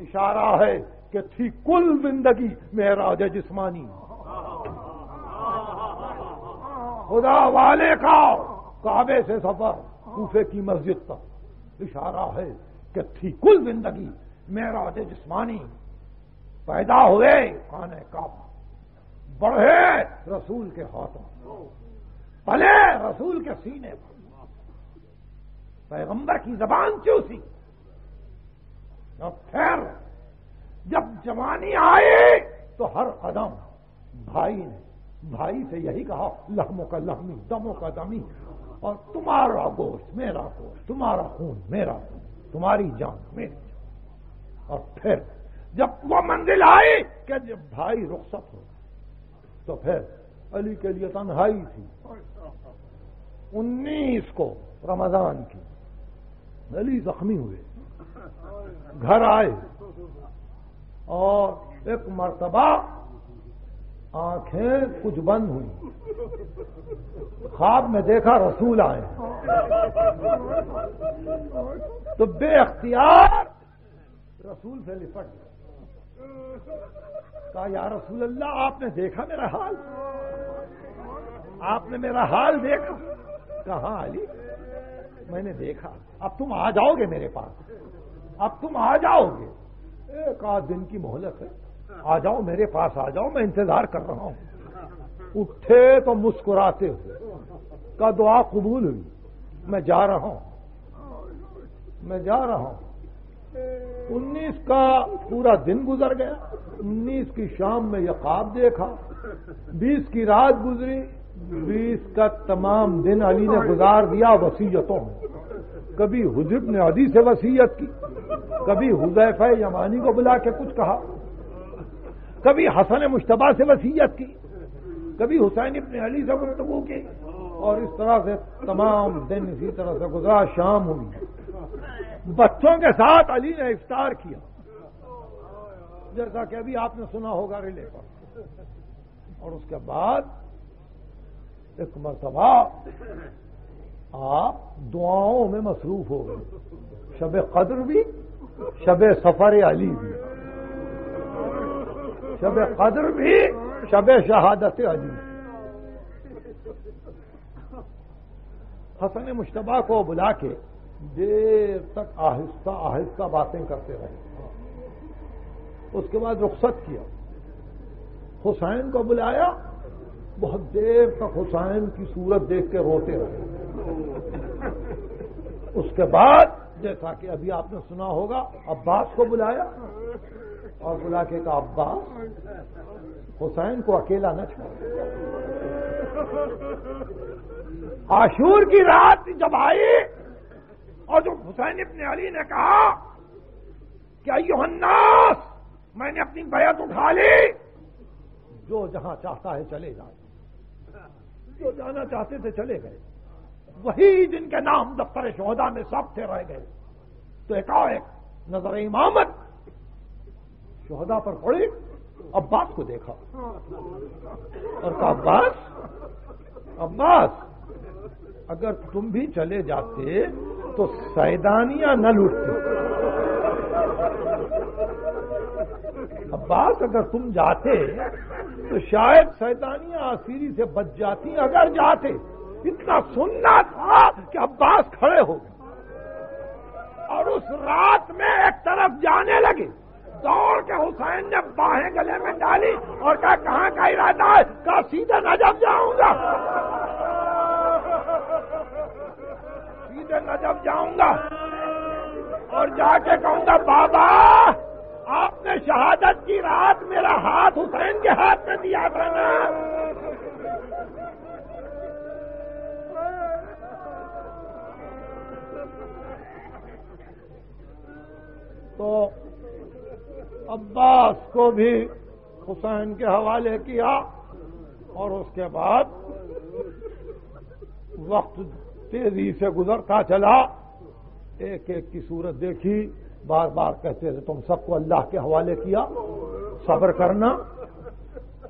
इशारा है कि थी कुल ज़िंदगी मेराज जिस्मानी खुदा वाले का काबे से सफ़र। कूफे की मस्जिद तक इशारा है कि थी कुल ज़िंदगी मेराज जिस्मानी पैदा हुए खाने का। बढ़े रसूल के हाथों। पले रसूल के सीने पर। पैगंबर की जबान चूसी और फिर जब जवानी आई तो हर कदम भाई ने, भाई से यही कहा, लहमों का लहमी, दमों का दमी और तुम्हारा गोश्त मेरा गोश्त, तुम्हारा खून मेरा खून, तुम्हारी जान मेरी जान। और फिर जब वो मंजिल आई कि जब भाई रुखसत हो तो फिर अली के लिए तन्हाई थी। उन्नीस को रमज़ान की अली जख्मी हुए, घर आए और एक मर्तबा आँखें कुछ बंद हुई। ख्वाब में देखा रसूल आए। तो बे अख्तियार रसूल से लिपट कहा, या रसूल अल्लाह आपने देखा मेरा हाल? आपने मेरा हाल देखा? कहा अली? मैंने देखा। अब तुम आ जाओगे मेरे पास। अब तुम आ जाओगे। एक आध दिन की मोहलत है। आ जाओ मेरे पास, आ जाओ, मैं इंतज़ार कर रहा हूँ। उठे तो मुस्कुराते हुए, का दुआ कबूल हुई। मैं जा रहा हूँ, मैं जा रहा हूँ। उन्नीस का पूरा दिन गुजर गया। उन्नीस की शाम में यह ख्वाब देखा। बीस की रात गुजरी। बीस का तमाम दिन अली ने गुजार दिया वसीयतों में। कभी हुजिब ने अली से वसीयत की, कभी हुजैफ यमानी को बुला के कुछ कहा। कभी हसन मुशतबा से वसीयत की, कभी हुसैन इब्न अली से गुफ्तगु की, और इस तरह से तमाम दिन इसी तरह से गुजरा, शाम हुई बच्चों के साथ अली ने इफ्तार किया। जैसा कि अभी आपने सुना होगा रिले पर। और उसके बाद एक मरतबा, आप दुआओं में मसरूफ हो गए। शब कद्र भी शब सफ़र अली भी। शब कदर भी, शब शहादत अली हसन मुशतबा को बुला के देर तक आहिस्ता आहिस्ता बातें करते रहे। उसके बाद रुख्सत किया। हुसैन को बुलाया। बहुत देर तक हुसैन की सूरत देख के रोते रहे। उसके बाद जैसा कि अभी आपने सुना होगा, अब्बास को बुलाया। और बुला के कहा अब्बास हुसैन को अकेला न छोड़। आशूर की रात जब आई और जब हुसैन इब्ने अली ने कहा कि अयोहन्नास मैंने अपनी बैत उठा ली। जो जहाँ चाहता है चले जाए। जो जाना चाहते थे चले गए। वही जिनके नाम दफ्तर शोहदा में सब थे रह गए। तो एकाएक नज़र इमामत शोहदा पर पड़ी अब्बास को देखा। और कहा अब्बास अब्बास अगर तुम भी चले जाते तो सैदानियाँ न लूटते। अब्बास अगर तुम जाते तो शायद सैदानियाँ आसीरी से बच जाती, अगर जाते। इतना सुनना था कि अब्बास खड़े हो गए और उस रात में एक तरफ़ जाने लगे। दौड़ के हुसैन ने बाहें गले में डाली और कहा, कहाँ का इरादा है? कहा, सीधे नजब जाऊँगा। सीधे नजब जाऊँगा और जाके कहूँगा, बाबा, आपने शहादत की रात मेरा हाथ हुसैन के हाथ में दिया था ना? तो अब्बास को भी हुसैन के हवाले किया और उसके बाद वक्त तेज़ी से गुजरता चला। एक एक की सूरत देखी बार बार कहते थे, तुम सबको अल्लाह के हवाले किया, सब्र करना,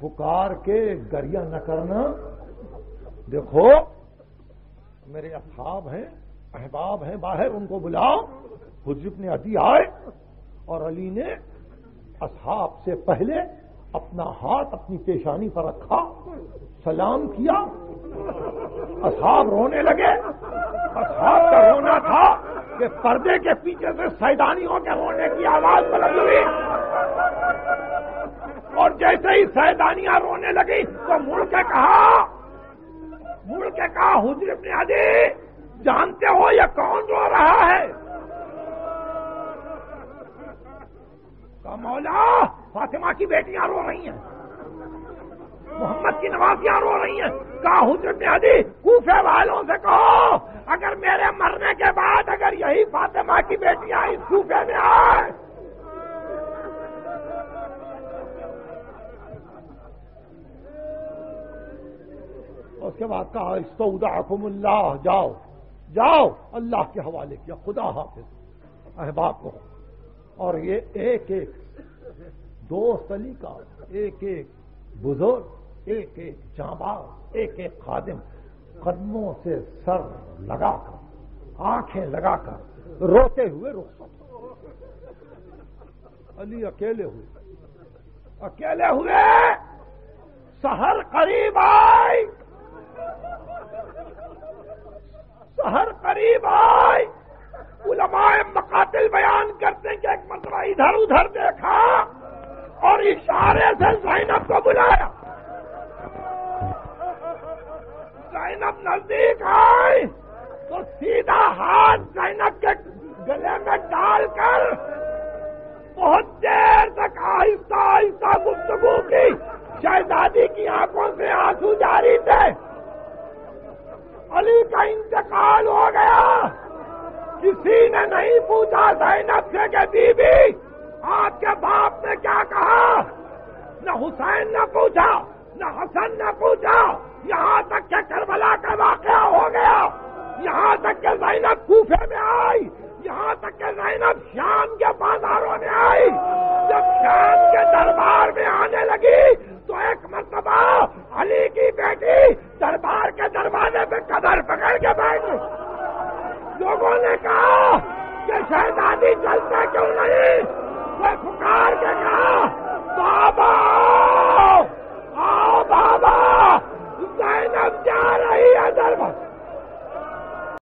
पुकार के गरिया न करना। देखो, मेरे असाब हैं, अहबाब हैं, बाहर उनको बुलाओ, हुजूब ने अदी आए और अली ने असहाब से पहले अपना हाथ अपनी पेशानी पर रखा, सलाम किया। असहाब रोने लगे। असहाब का रोना था कि पर्दे के पीछे से सैदानियों के रोने की आवाज़ बुलंद हुई। और जैसे ही सैदानियाँ रोने लगी तो मुड़ के कहा, मुड़ के कहा, हुजूर ने अदी जानते हो ये कौन रो रहा है? का मौला, फातिमा की बेटियाँ रो रही हैं। मोहम्मद की नवाजियाँ रो रही हैं। कहा, हुजूर ने अदी कूफे वालों से कहो, अगर मेरे मरने के बाद अगर यही फातिमा की बेटियाँ इस कूफे में आए, उसके बाद कहा इस इस्तौदाकुमुल्लाह, जाओ जाओ, अल्लाह के हवाले किया, खुदा हाफिज, अहबाब को और ये एक एक दोस्त अली का एक एक बुज़ुर्ग, एक एक जाबाज, एक एक खादिम कदमों से सर लगाकर, आँखें लगाकर रोते हुए रुखसत अली अकेले हुए। अकेले हुए? शहर करीब आई। शहर करीब आए उलमाए मकातिल बयान करते कि एक मसला इधर उधर देखा और इशारे से जैनब को बुलाया। जैनब नज़दीक आए तो सीधा हाथ जैनब के गले में डालकर बहुत देर तक आहिस्ता आहिस्ता गुफ्तगु की। शहजादी की आँखों से आँसू जारी थे। अली का इंतकाल हो गया। किसी ने नहीं पूछा, जैनब से के, बीबी, आपके बाप ने क्या कहा? न हुसैन ने पूछा, न हसन ने पूछा। यहाँ तक के करबला का वाकया हो गया। यहाँ तक के जैनब कूफे में आई। यहाँ तक के जैनब शाम के बाजारों में आई। जब शाम के दरबार में आने लगी तो एक मरतबा अली की बेटी दरबार के दरवाजे पे कदर पकड़ के बैठ गई। लोगों ने कहा कि शहजादी चलता क्यों नहीं? मैं पुकार के कहा, बाबा, आओ, बाबा जैनब जा रही है दरबार।